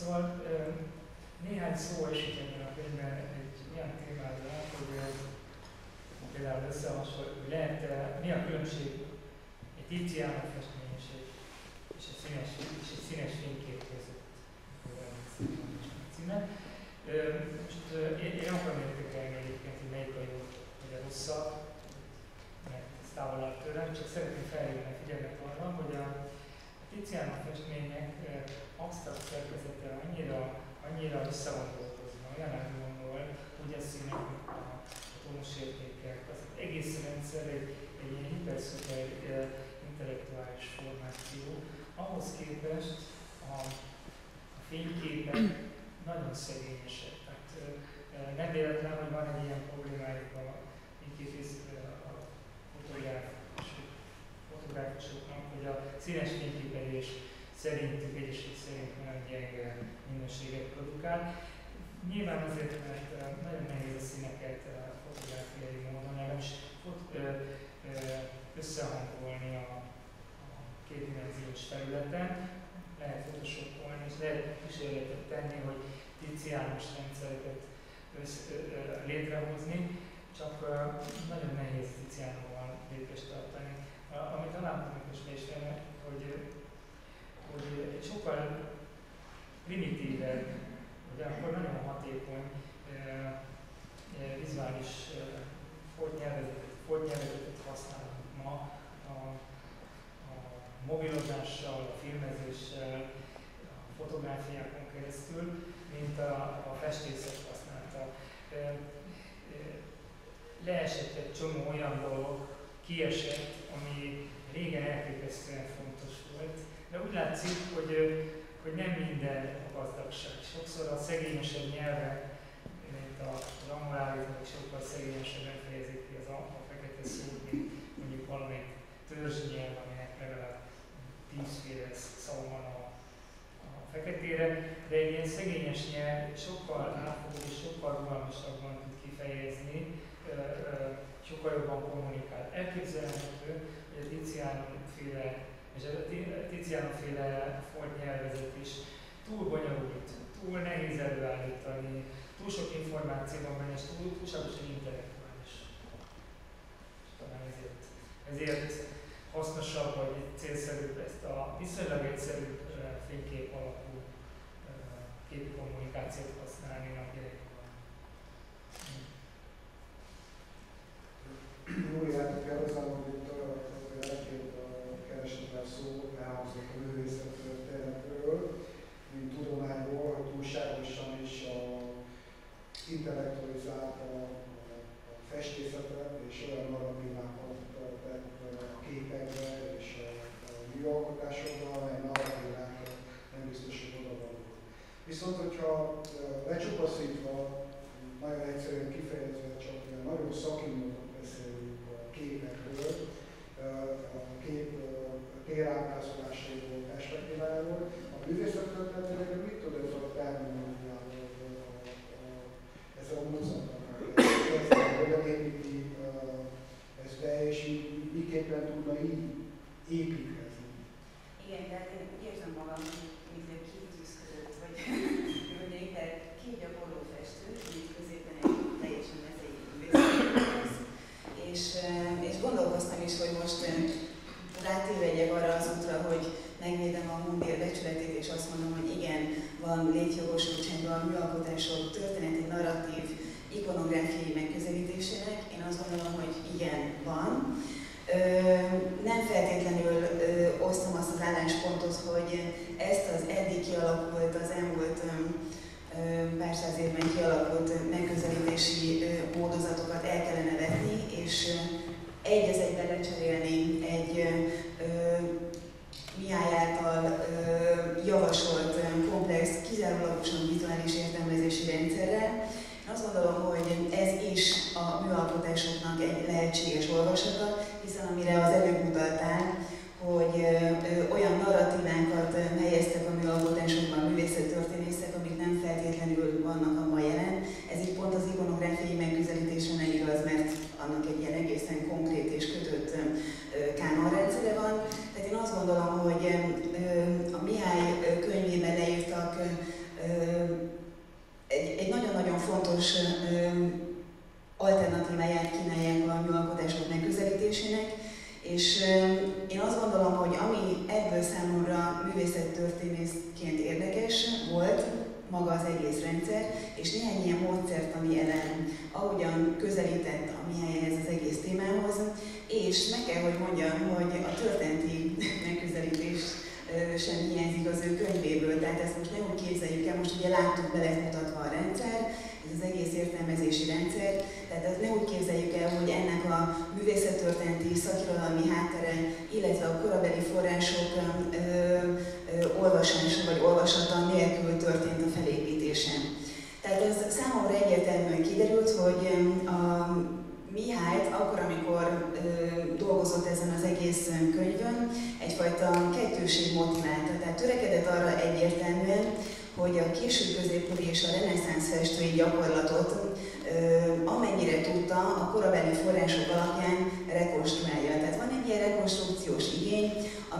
Szóval néhány szó esik ebben a könyvben egy olyan témáról, hogy például összehasonlítani, hogy lehet, mi a különbség egy Tiziano festmény és egy, és egy színes, és egy színes fénykép között. Címe. Most én, én akarom értékelni egyébként, hogy melyik a jó, vagy a rosszabb, mert ez távol tőlem, csak szeretném felhívni a figyelmet arra, hogy a Tiziana festmények absztrakt szerkezete annyira, annyira visszagondolkozna, olyan gondol, hogy a színek a tónus értékek, az egész rendszer egy, egy ilyen hiper-szuper intellektuális formáció. Ahhoz képest a, a fényképek nagyon szegényesek. Tehát nem véletlen, hogy van egy ilyen problémájuk a fényképészekre a fotográfus fotográfusoknak, hogy a színes fényképezés szerintük, egyesek szerint nagyon gyenge minőséget produkál. Nyilván azért, mert nagyon nehéz a színeket fotográfiai módon, legalábbis összehangolni a, a kétdimenziós területen, lehet photoshopolni, és lehet kísérletet tenni, hogy ticiánus rendszereket össze, létrehozni, csak nagyon nehéz ticiánóval lépést tartani. Amit talán is is hogy, hogy egy sokkal primitívebb, de akkor nagyon hatékony vizuális foltnyelvezetet használunk ma a, a mobilozással, a filmezéssel, a fotográfiákon keresztül, mint a, a festészet használta. Leesett egy csomó olyan dolog, kiesett, ami régen elképesztően fontos volt, de úgy látszik, hogy, hogy nem minden a gazdagság. Sokszor a szegényesebb nyelvek, mint a angol sokkal szegényesebben fejezik ki az a, a fekete szót, mint mondjuk valami törzsnyelv, aminek legalább tízféle szó van a, a feketére, de egy ilyen szegényes nyelv sokkal átfogó és sokkal rugalmasabban tud kifejezni, sokkal jobban kommunikál. Elképzelhető, hogy a Tiziano féle és a Tiziano féle nyelvezet is túl bonyolult, túl nehéz előállítani, túl sok információban van, és túl, túlságosan intellektuális. Talán ezért, ezért hasznosabb vagy célszerűbb ezt a viszonylag egyszerű fénykép alapú képi kommunikációt használni Jó, kell hozzám, hogy itt egy-két keresetlen szó elhangzott a művészet történetről, mint tudományból, hogy túlságosan is a intellektualizált a, a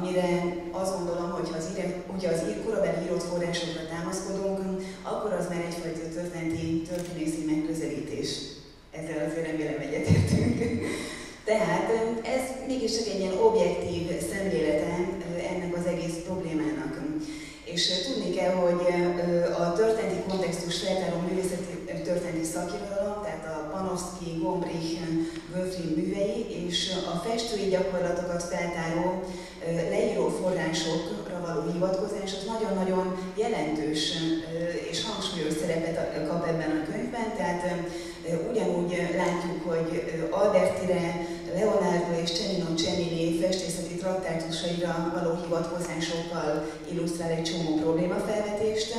amire azt gondolom, hogy ha az, írek, hogyha az korabeli írott forrásokra támaszkodunk, akkor az már egyfajta történeti, történészi megközelítés. Ezzel azért remélem egyetértünk. Tehát ez mégiscsak egy ilyen objektív szemlélete ennek az egész problémának. És tudni kell, hogy a történeti kontextus feltáró művészeti történeti szakirodalom, tehát a Panofsky, Gombrich, Wölfling művei és a festői gyakorlatokat feltáró leíró forrásokra való hivatkozás az nagyon-nagyon jelentős és hangsúlyos szerepet kap ebben a könyvben, tehát ugyanúgy látjuk, hogy Albertire, Leonardo és Cennino Cennini festészeti traktátusaira való hivatkozásokkal illusztrál egy csomó problémafelvetést,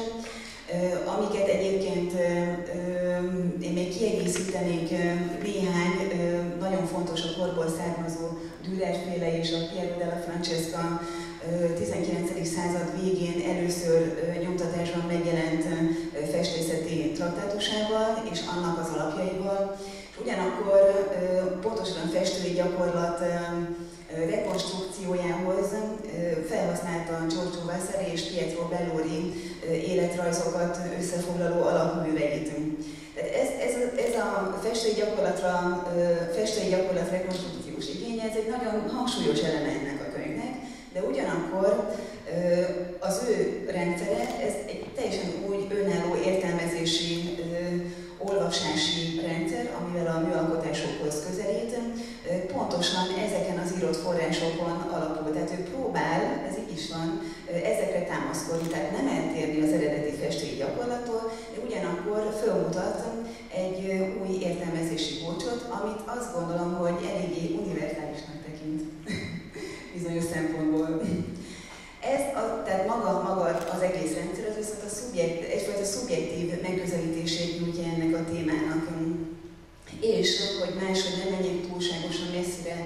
amiket egyébként én még kiegészítenék néhány nagyon fontos a korból származó Dürer-féle és a Piero della Francesca 19. század végén először nyomtatásban megjelent festészeti traktátusával és annak az alapjaival. Ugyanakkor pontosan festői gyakorlat rekonstrukciójához felhasználta Giorgio Vasari és Pietro Bellori életrajzokat összefoglaló alapműveit. Ez, ez, ez a festői gyakorlatra, festői gyakorlat rekonstrukciós igénye, ez egy nagyon hangsúlyos eleme ennek a könyvnek, de ugyanakkor az ő rendszere, ez egy teljesen új önálló értelmezési olvasási rendszer, amivel a műalkotásokhoz közelít, pontosan ezeken az írott forrásokon alapul. Tehát ő próbál, ez így is van, ezekre támaszkodni, tehát nem eltérni az eredeti festői gyakorlattól, de ugyanakkor fölmutat egy új értelmezési kulcsot, amit azt gondolom, hogy eléggé univerzálisnak tekint bizonyos szempontból. Ez a, tehát maga, az egész rendszer, az viszont a szubjekt, egyfajta szubjektív megközelítését nyújtja ennek a témának. És hogy máshogy nem menjünk túlságosan messzire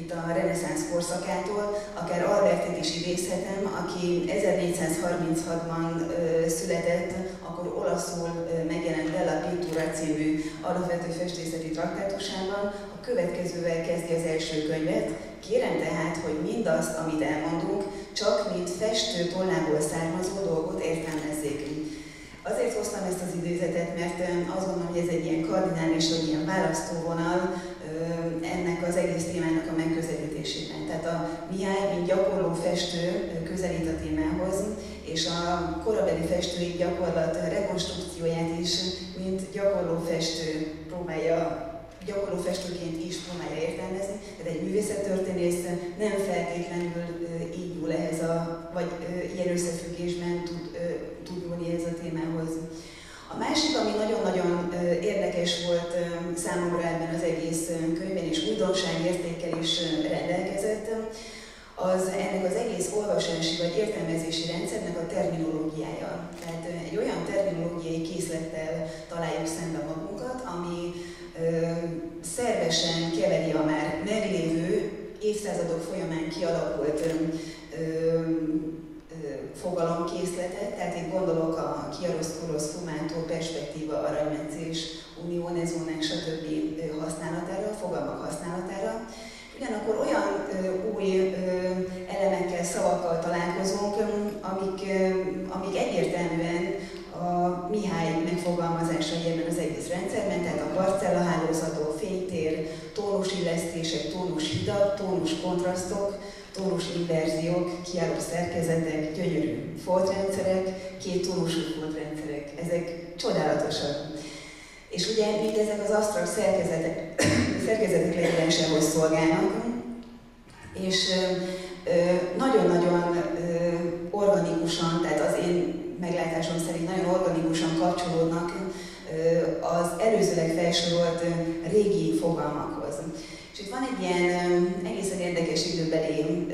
itt a reneszánsz korszakától, akár Albertet is idézhetem, aki 1436-ban született, akkor olaszul megjelent Della Pittura című alapvető festészeti traktátusában, a következővel kezdi az első könyvet. Kérem tehát, hogy mindazt, amit elmondunk, csak mint festő tollából származó dolgot értelmezzék. Azért hoztam ezt az idézetet, mert azt gondolom, hogy ez egy ilyen kardinális, vagy ilyen választóvonal ennek az egész témának a megközelítésében. Tehát a Mihály, mint gyakorló festő közelít a témához, és a korabeli festői gyakorlat rekonstrukcióját is, mint gyakorló festő próbálja gyakorló festőként is próbálja értelmezni, tehát egy művészettörténész nem feltétlenül így nyúl ehhez a, vagy ilyen összefüggésben tud, tud nyúlni ehhez a témához. A másik, ami nagyon-nagyon érdekes volt számomra ebben az egész könyvben, és újdonságértékkel is rendelkezett, az ennek az egész olvasási vagy értelmezési rendszernek a terminológiája. Tehát egy olyan terminológiai készlettel találjuk szembe magunkat, szervesen keveri a már meglévő, évszázadok folyamán kialakult fogalomkészletet, tehát itt gondolok a chiaroscuro sfumato, perspektíva, aranymetszés, unió, nezónák, stb. használatára, fogalmak használatára. Ugyanakkor olyan ö, új ö, elemekkel, szavakkal találkozunk, amik, ö, amik egyértelműen a Mihály megfogalmazásai ebben az egész rendszerben, tehát a parcella hálózatok, fénytér, tónusillesztések, tónushidak, tónus kontrasztok, tónus inverziók, kiálló szerkezetek, gyönyörű foltrendszerek, két tónusú foltrendszerek. Ezek csodálatosak. És ugye mindezek az asztral szerkezetek, szerkezetek leírásához szolgálnak, és nagyon-nagyon organikusan, tehát az én meglátásom szerint nagyon organikusan kapcsolódnak az előzőleg felsorolt régi fogalmakhoz. Van egy ilyen egészen érdekes időbeli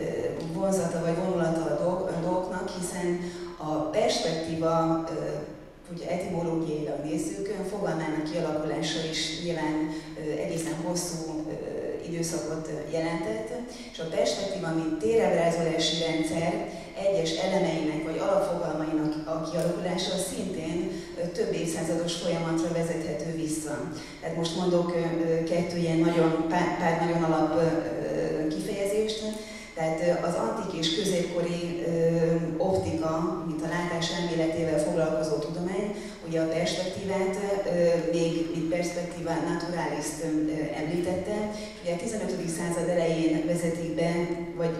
vonzata vagy vonulata a dolgoknak, hiszen a perspektíva hogyha etimológiailag nézzük, fogalmának kialakulása is nyilván egészen hosszú időszakot jelentett, és a perspektíva, mint térevrázolási rendszer egyes elemeinek vagy alapfogalmainak a kialakulása szintén több évszázados folyamatra vezethető vissza. Tehát most mondok kettő ilyen nagyon, pár, pár nagyon alap kifejezést, tehát az antik és középkori optika, mint a látás elméletével foglalkozó tudomány, ugye a perspektívát még mint perspektíva naturalis említette, ugye a 15. század elején vezetik be, vagy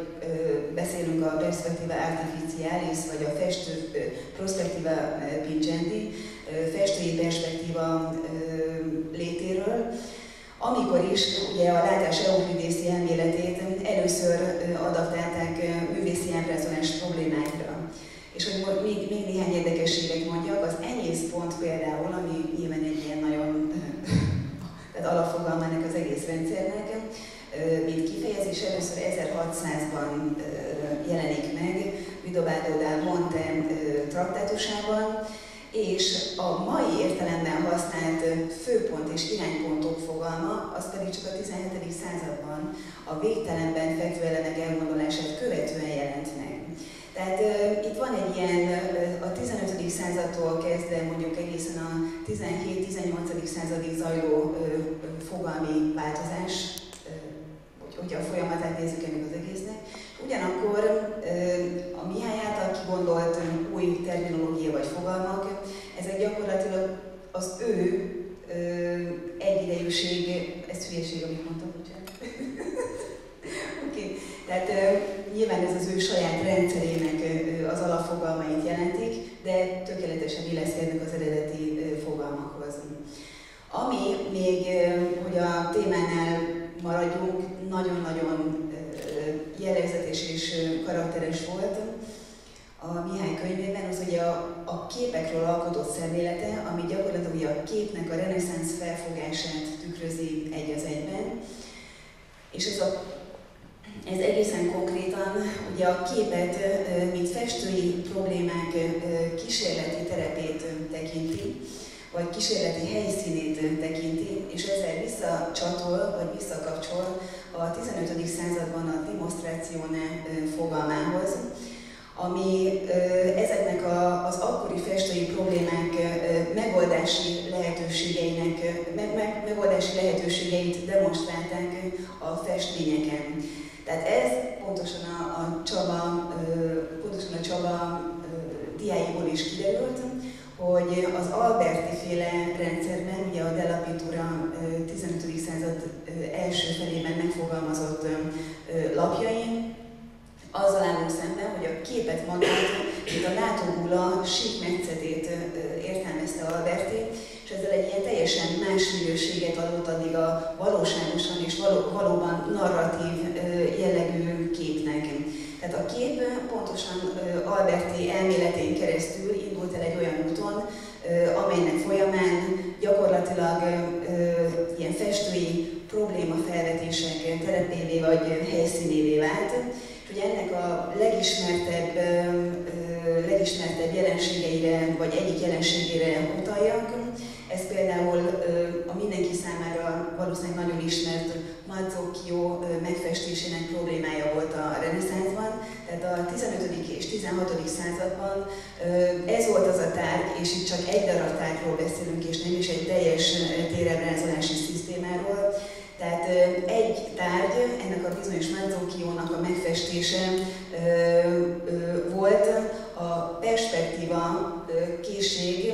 beszélünk a perspektíva artificialis, vagy a festő prospektíva pincendi, festői perspektíva létéről, amikor is ugye a látás euklidészi elméletét először adaptálták művészi ábrázolás problémákra. És hogy még, még néhány érdekességet mondjak, az enyészpont például, ami nyilván egy ilyen nagyon tehát alapfogalmának az egész rendszernek, mint kifejezés először 1600-ban jelenik meg Vidobádó Dál Monte traktátusában, és a mai értelemben használt főpont és iránypontok fogalma, az pedig csak a 17. században a végtelenben fekvő elemek elgondolását követően jelent. Tehát uh, itt van egy ilyen, uh, a 15. századtól kezdve mondjuk egészen a 17-18. századig zajló uh, fogalmi változás, hogyha a folyamatát nézzük ennek az egésznek. Ugyanakkor a Mihály által kigondolt új terminológia vagy fogalmak, ezek gyakorlatilag az ő egyidejűség, ez hülyeség, amit mondtam, bocsánat. Oké, okay. tehát nyilván ez az ő saját rendszerének az alapfogalmait jelentik, de tökéletesen illeszkednek az eredeti fogalmakhoz. Ami még, hogy a témánál maradjunk, nagyon-nagyon jellegzetes és karakteres volt a Mihály könyvében, az ugye a, a képekről alkotott szemlélete, ami gyakorlatilag ugye a képnek a reneszánsz felfogását tükrözi egy az egyben. És ez, a, ez egészen konkrétan ugye a képet, mint festői problémák kísérleti terepét tekinti, vagy kísérleti helyszínét tekinti, és ezzel visszacsatol, vagy visszakapcsol a 15. században a demonstrációne fogalmához, ami ezeknek a, az akkori festői problémák megoldási lehetőségeinek, meg, meg, megoldási lehetőségeit demonstrálták a festményeken. Tehát ez pontosan a, a Csaba, pontosan a Csaba diáiból is kiderült, hogy az Alberti féle rendszerben, ugye a Della Pittura 15. század első felében megfogalmazott lapjain, azzal állunk szemben, hogy a képet magát, mint a látógula sík metszetét értelmezte Alberti, és ezzel egy ilyen teljesen más minőséget adott addig a valóságosan és való, valóban narratív jellegű képnek. Tehát a kép pontosan Alberti elméletén keresztül indult el egy olyan úton, amelynek folyamán gyakorlatilag ilyen festői problémafelvetések terepévé vagy helyszínévé vált. Ugye ennek a legismertebb, legismertebb jelenségeire, vagy egyik jelenségére utaljak, ez például a mindenki számára valószínűleg nagyon ismert Mazzocchio megfestésének problémája volt a reneszánszban. Tehát a 15. és 16. században ez volt az a tárgy, és itt csak egy darab tárgyról beszélünk, és nem is egy teljes térebrázolási szisztémáról. Tehát egy tárgy, ennek a bizonyos Mazzocchio-nak a megfestése volt a perspektíva készség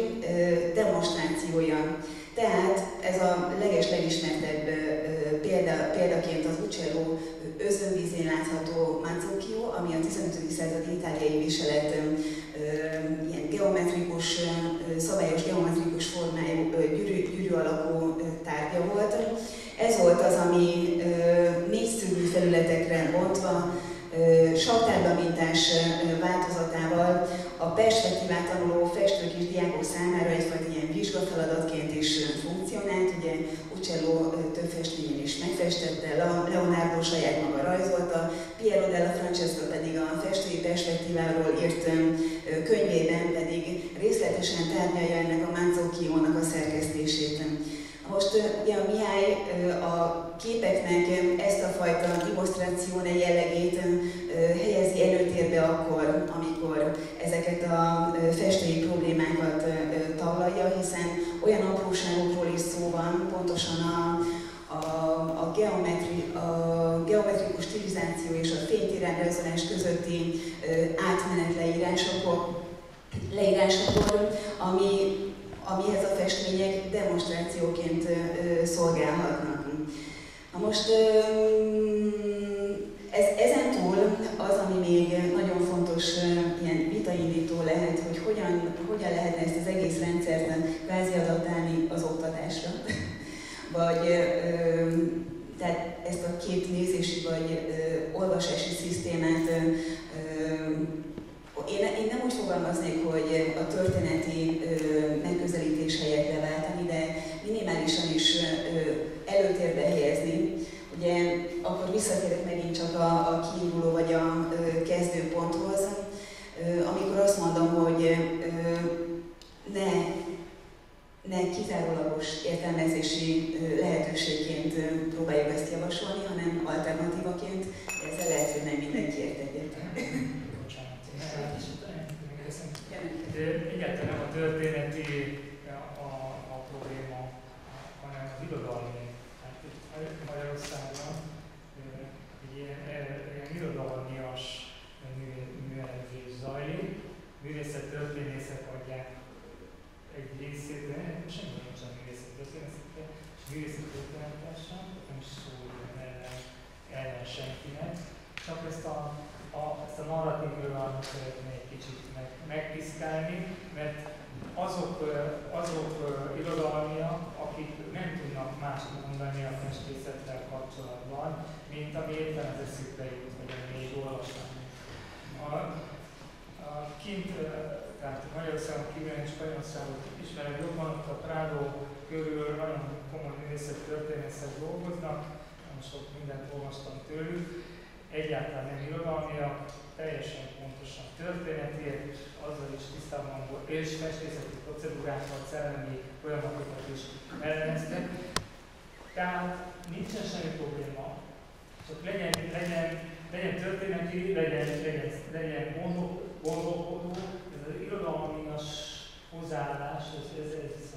demonstrációja. Tehát ez a leges legismertebb példa, példaként az Uccello özönvízén látható Mazzocchio, ami a 15. századi itáliai viselet ilyen geometrikus, szabályos geometrikus formájú gyűrű, gyűrű alakú 20-as változatával a perspektívát tanuló festők és diákok számára egyfajta ilyen vizsgafeladatként is funkcionált. Ugye Uccello több festményen is megfestette, Leonardo saját maga rajzolta, Piero della Francesca pedig a festői perspektíváról írt könyvében pedig részletesen tárgyalja ennek a Manzocchiónak a szerkesztését. Most ugye a Mihály a képeknek ezt a fajta demonstráció jelen átmenet leírásokon, leírásokon, ami amihez a festmények demonstrációként szolgálhatnak. Na most ez, ezen túl az, ami még nagyon fontos ilyen vitaindító lehet, hogy hogyan, hogyan lehetne ezt az egész rendszert kvázi adaptálni az oktatásra, vagy tehát ezt a két nézési vagy olvasási szisztémát én, én nem úgy fogalmaznék, hogy a történeti ö, megközelítés helyett leváltani, de minimálisan is ö, előtérbe helyezni. Ugye akkor visszatérek megint csak a, a kiinduló vagy a ö, kezdőponthoz, ö, amikor azt mondom, hogy ö, ne, ne kitárólagos értelmezési lehetőségként próbáljuk ezt javasolni, hanem alternatívaként. Ezzel lehet, hogy nem mindenki ért egyet. Egyáltalán nem a történeti a, a probléma, hanem az irodalmi. Hát itt Magyarországon egy ilyen, ilyen irodalmias művelődés zajlik, művészet történészek adják egy részét, de a művészet történetással, nem is szól ellen, ellen senkinek, csak ezt a, a, ezt a narratív szeretnék kicsit meg, megpiszkálni, mert azok, azok irodalmiak, akik nem tudnak más mondani a festészettel kapcsolatban, mint ami éppen az eszükbe jut, vagy ami még olvasnak. A, a kint, tehát Magyarországon kívül Spanyolországot ismerem jobban, ott a Prado körül nagyon komoly művészet történészek dolgoznak, nagyon sok mindent olvastam tőlük, egyáltalán nem irodalmiak, teljesen pontosan történetiek, azzal is tisztában volt, és festészeti procedúrákat, szellemi folyamatokat is elleneztek. Tehát nincsen semmi probléma, csak legyen, legyen, legyen történeti, legyen, legyen, legyen gondolkodó, ez az irodalmias hozzáállás, ez, ez, ez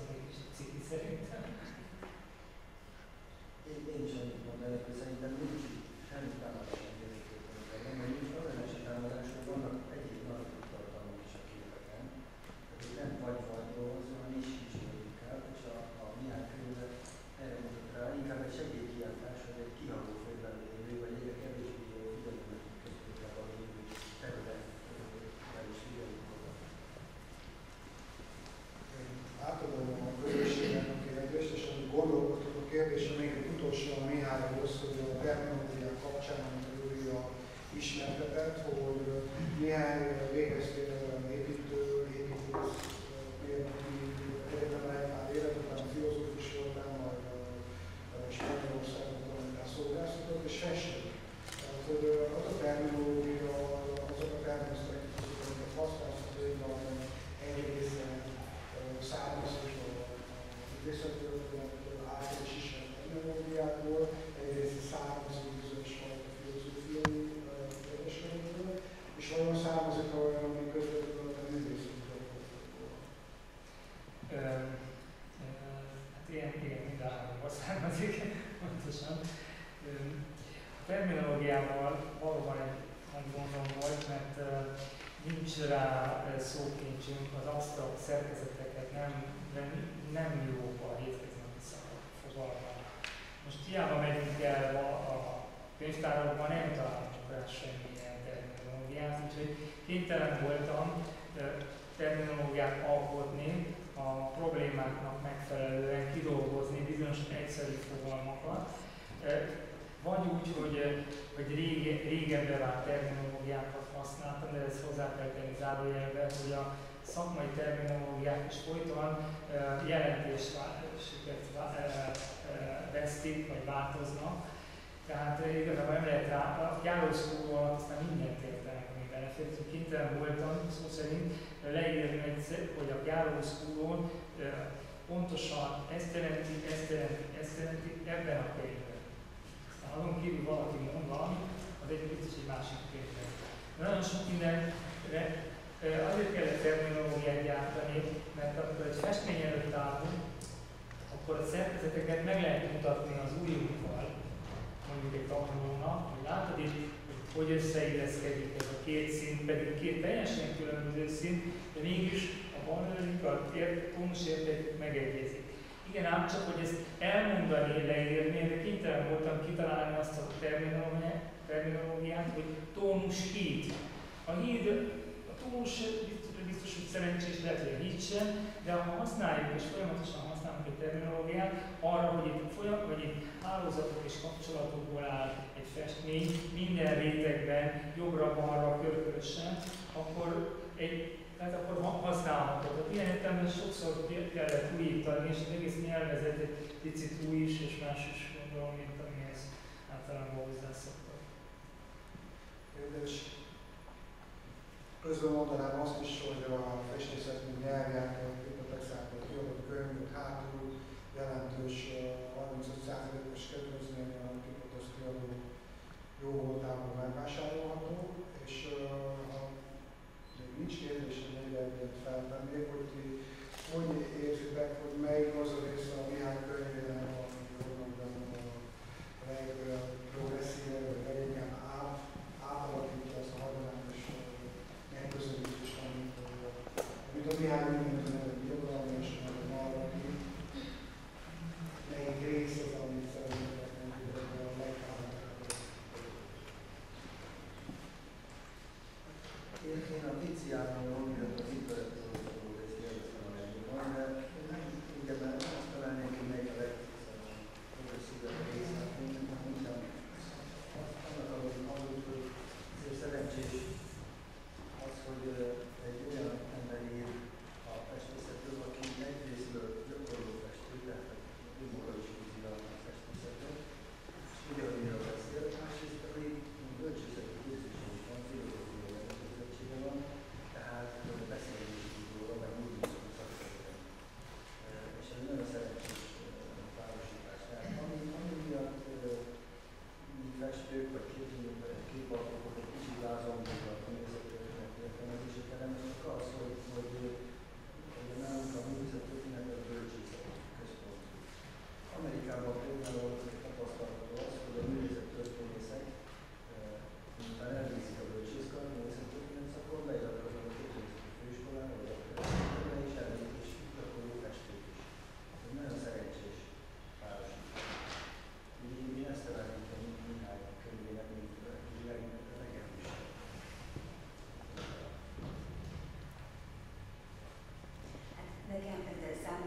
ezt teremti, ezt teremti, ezt teremti ebben a könyvben. Aztán azon kívül valaki mond valamit, az egy biztos egy másik könyvben. Nagyon sok mindenre azért kellett terminológiát gyártani, mert amikor egy festmény előtt állunk, akkor a szerkezeteket meg lehet mutatni az újunkkal, mondjuk egy tanulónak, hogy látod itt, hogy hogy összeilleszkedik ez a két szín, pedig két teljesen különböző szín, de mégis a vonalunkat ért, pontos értékük megegyezik. Igen, ám csak, hogy ezt elmondani, leírni, erre kénytelen voltam kitalálni azt a terminológiát, hogy tónus híd. A híd, a tónus biztos, hogy szerencsés lehet, hogy a híd sem, de ha használjuk és folyamatosan használunk egy terminológiát, arra, hogy itt, folyam, hogy itt hálózatok és kapcsolatokból áll egy festmény minden rétegben, jobbra-balra, körkörösen, akkor egy hát akkor használható. Tehát ilyen értelemben sokszor kellett újítani, és az egész nyelvezet egy picit új is, és más is gondolom, mint amihez általában hozzászoktak. Érdekes. Közben mondanám azt is, hogy a festészet, mint nyelvját, a bibliotekszárból kiadott könyv, hátul jelentős 35%-os kedvezmény, a bibliotekszárból jó voltából megvásárolható, és uh, nincs kérdés, hogy engedjél feltennék, hogy ti hogy értitek, hogy melyik az a része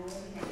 Thank you.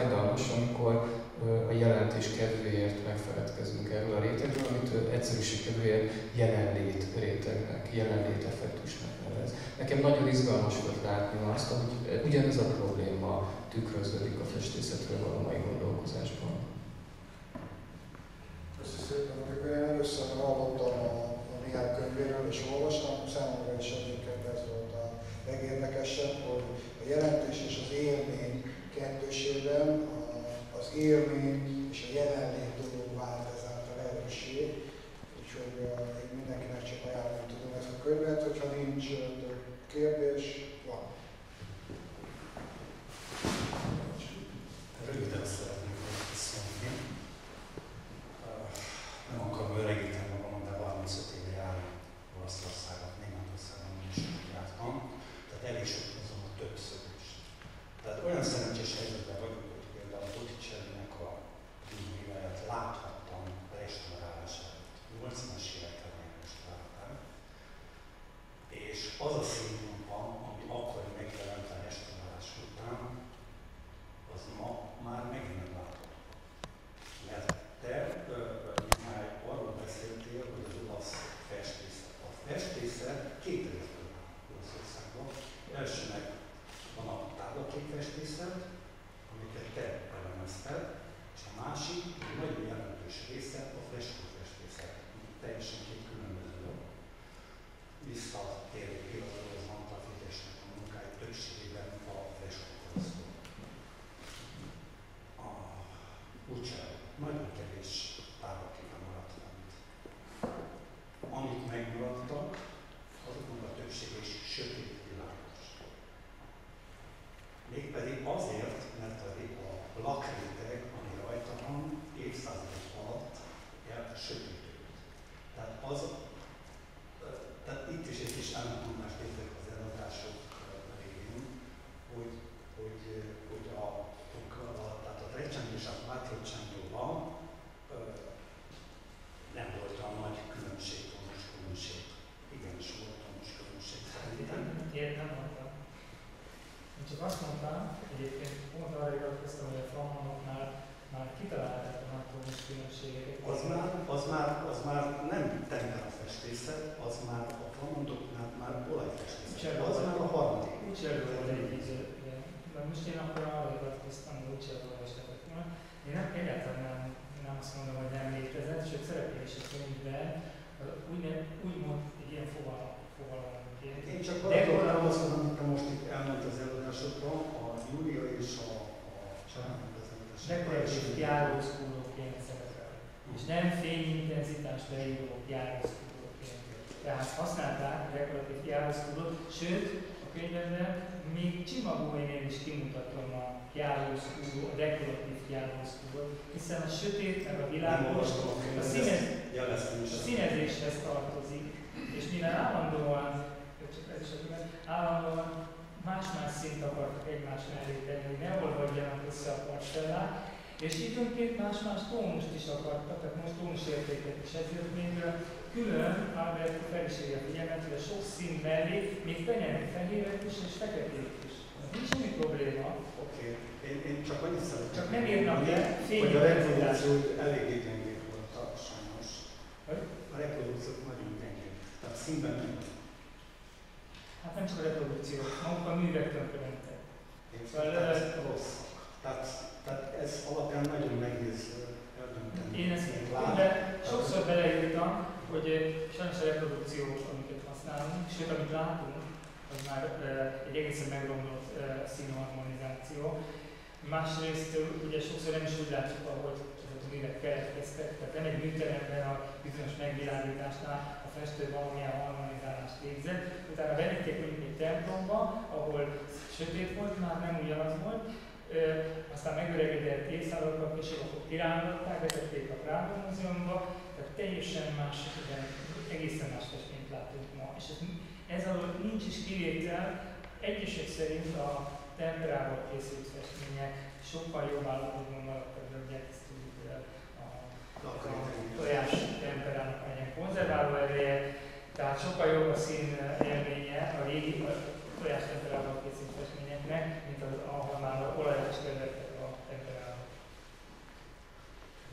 fájdalmas, amikor a jelentés kedvéért megfeledkezünk erről a rétegről, amit egyszerűség kedvéért jelenlét rétegnek, jelenlét effektusnak nevez. Nekem nagyon izgalmas volt látni azt, hogy ugyanez a probléma tükröződik a festészetről való mai gondolkozásban. Köszönöm szépen, amikor én először hallottam a, a Mihály könyvéről és olvastam, számomra is egyébként ez volt a legérdekesebb, hogy a jelentés és az élmény kettősében az élmény és a jelenlét dolog vált ezáltal erőssé, úgyhogy én mindenkinek csak ajánlani tudom ezt a könyvet, hogyha nincs kérdés, van. Röviden szeretnék szólni. Nem akarom öregíteni magam, de 35 éve járunk Olaszországot, Németországon, és jártam. Tehát elég sok olyan szerencsés helyzetben vagyok, hogy például Botticelli-nek a díjművelt láthattam restaurálását. 80-as én elején láttam, És az a színvonal, ami akkor megjelent a restaurálás után, az ma már megint megújuló járvaszkudóként. Tehát használták a dekoratív járvaszkudót, sőt, a könyvemben még csimagóinél is kimutatom a járvaszkudó, a dekoratív járvaszkudót, hiszen a sötét meg a világos, a, színez, a színezéshez tartozik, és mivel állandóan, csak ez is állandóan más-más szint akartak egymás mellé tenni, hogy ne olvadjanak össze a pastellák, és időnként más-más tónust is akartak, tehát most tónus értéket is ezért még külön Albert felviseli a figyelmet, hogy a sok szín mellé még fehérek is és feketék is. Nincs semmi probléma. Oké, okay. én, én csak annyit szeretném. Csak nem írnak le Hogy a reprodukció eléggé gyengét volt sajnos. Hogy? A reprodukció nagyon gyengé. Tehát színben nem. Hát nem csak a reprodukció, maguk a művek tönkrementek. Szóval ez rossz. Tehát, tehát ez alapján nagyon nehéz eldönteni. Én ezt de sokszor beleírtam, hogy sajnos a reprodukció, amiket használunk, sőt, amit látunk, az már egy egészen megromlott színharmonizáció. Másrészt ugye sokszor nem is úgy látjuk, ahogy művek keletkeztek, tehát nem egy műteremben a bizonyos megvilágításnál a festő valamilyen harmonizálást végzett, utána bevitték mondjuk egy templomba, ahol sötét volt, már nem ugyanaz volt, aztán megöregedett évszázadokkal később, akkor kirándották, vezették a Prága Múzeumba, tehát teljesen más, egészen más festményt látunk ma. És ez, ez alól nincs is kivétel, egyesek szerint a temperával készült festmények sokkal jobb állapotban maradtak, ugye ezt tudjuk, a, a tojás temperának legyen konzerváló ereje, tehát sokkal jobb a szín élménye a régi a tojás temperával készült festményeknek, mint az, ahol már olajat is bevettek a temperába.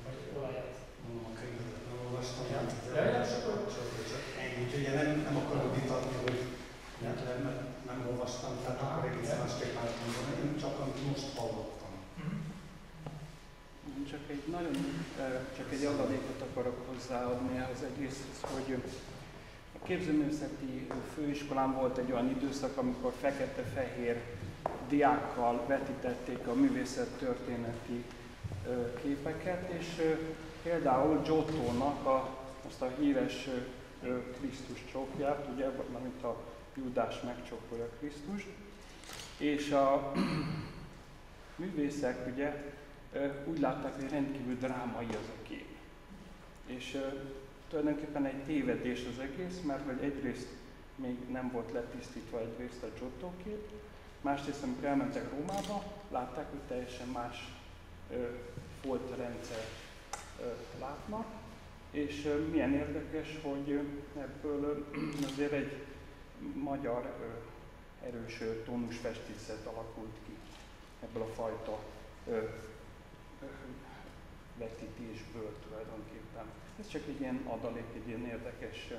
Vagy olajat. Mondom, a könyvet nem olvastam, Ja. de Ja, ja, csak, csak, ennyi. Úgyhogy én nem, nem akarom vitatni, hogy nem, nem, nem olvastam, tehát akkor egész másképp már mondom. Én csak amit most hallottam. Mhm. Csak egy nagyon, csak egy adalékot akarok hozzáadni az egészhez, hogy a képzőművészeti főiskolán volt egy olyan időszak, amikor fekete-fehér diákkal vetítették a művészet történeti képeket, és például Giottónak a, azt a híres Krisztus csókját, ugye, mint a Judás megcsókolja Krisztust, és a művészek ugye úgy látták, hogy rendkívül drámai az a kép. És tulajdonképpen egy tévedés az egész, mert hogy egyrészt még nem volt letisztítva egyrészt a Giotto kép, másrészt amikor elmentek Rómába, látták, hogy teljesen más foltrendszer látnak, és milyen érdekes, hogy ebből azért egy magyar erős ö, tónusfestészet alakult ki ebből a fajta vetítésből tulajdonképpen. Ez csak egy ilyen adalék, egy ilyen érdekes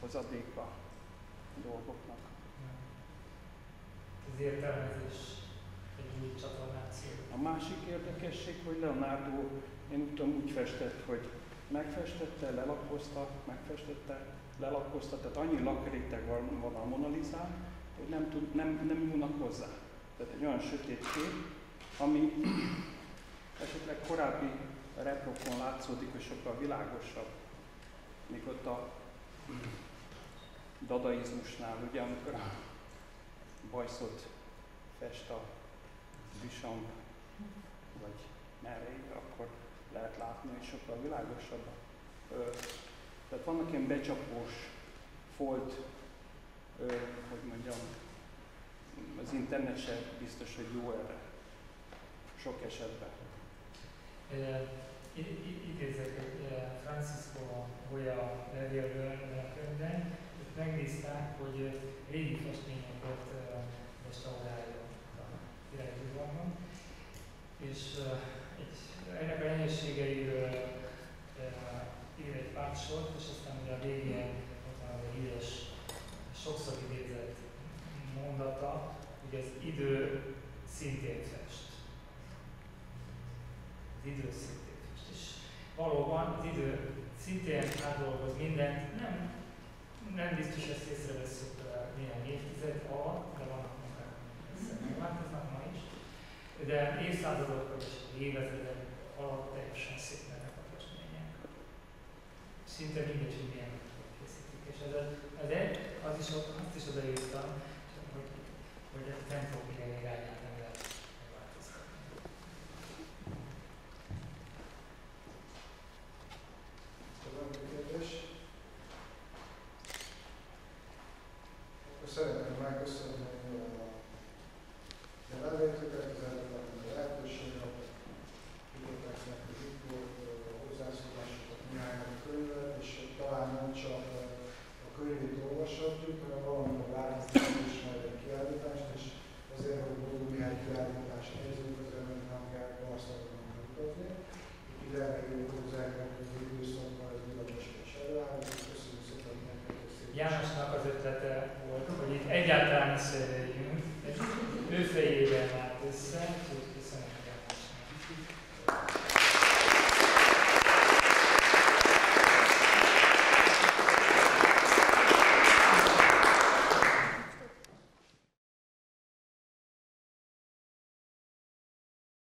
hozadéka a dolgoknak. Az értelmezés egy új csatornáció. A másik érdekesség, hogy Leonardo, én úgy tudom, úgy festett, hogy megfestette, lelakkozta, megfestette, lelakkozta, tehát annyi lakréteg van, van a Mona Lisán, hogy nem, tud, nem, nem nyúlnak hozzá. Tehát egy olyan sötét kép, ami esetleg korábbi reprokon látszódik, hogy sokkal világosabb, míg ott a dadaizmusnál, ugye, amikor bajszot fest a Duchamp, vagy merre akkor lehet látni, hogy sokkal világosabb. Tehát vannak ilyen becsapós folt, hogy mondjam, az internet se biztos, hogy jó erre. Sok esetben. Idézek egy Francisco Goya levélből a könyvben, megnézták, hogy régi festményeket restaurálja a irányúzalban, és egy, ennek a nehézségeiről ír egy pár sort, és aztán ugye a végén ott van a híres, sokszor idézett mondata, hogy az idő szintén fest. Az idő szintén fest. És valóban az idő szintén átdolgoz mindent, nem, nem biztos ezt észreveszünk néhány évtized alatt, amik megváltoznak ma is, de évszázadok vagy évezredek alatt teljesen szép lennek a festmények. Szinte mindegy, hogy milyen készítik És ez, ez egy, az is, azt is odaírtam, hogy, hogy nem fog minden irányát nem lehet megváltoztatni. További kérdés? Akkor szeretném megköszönni a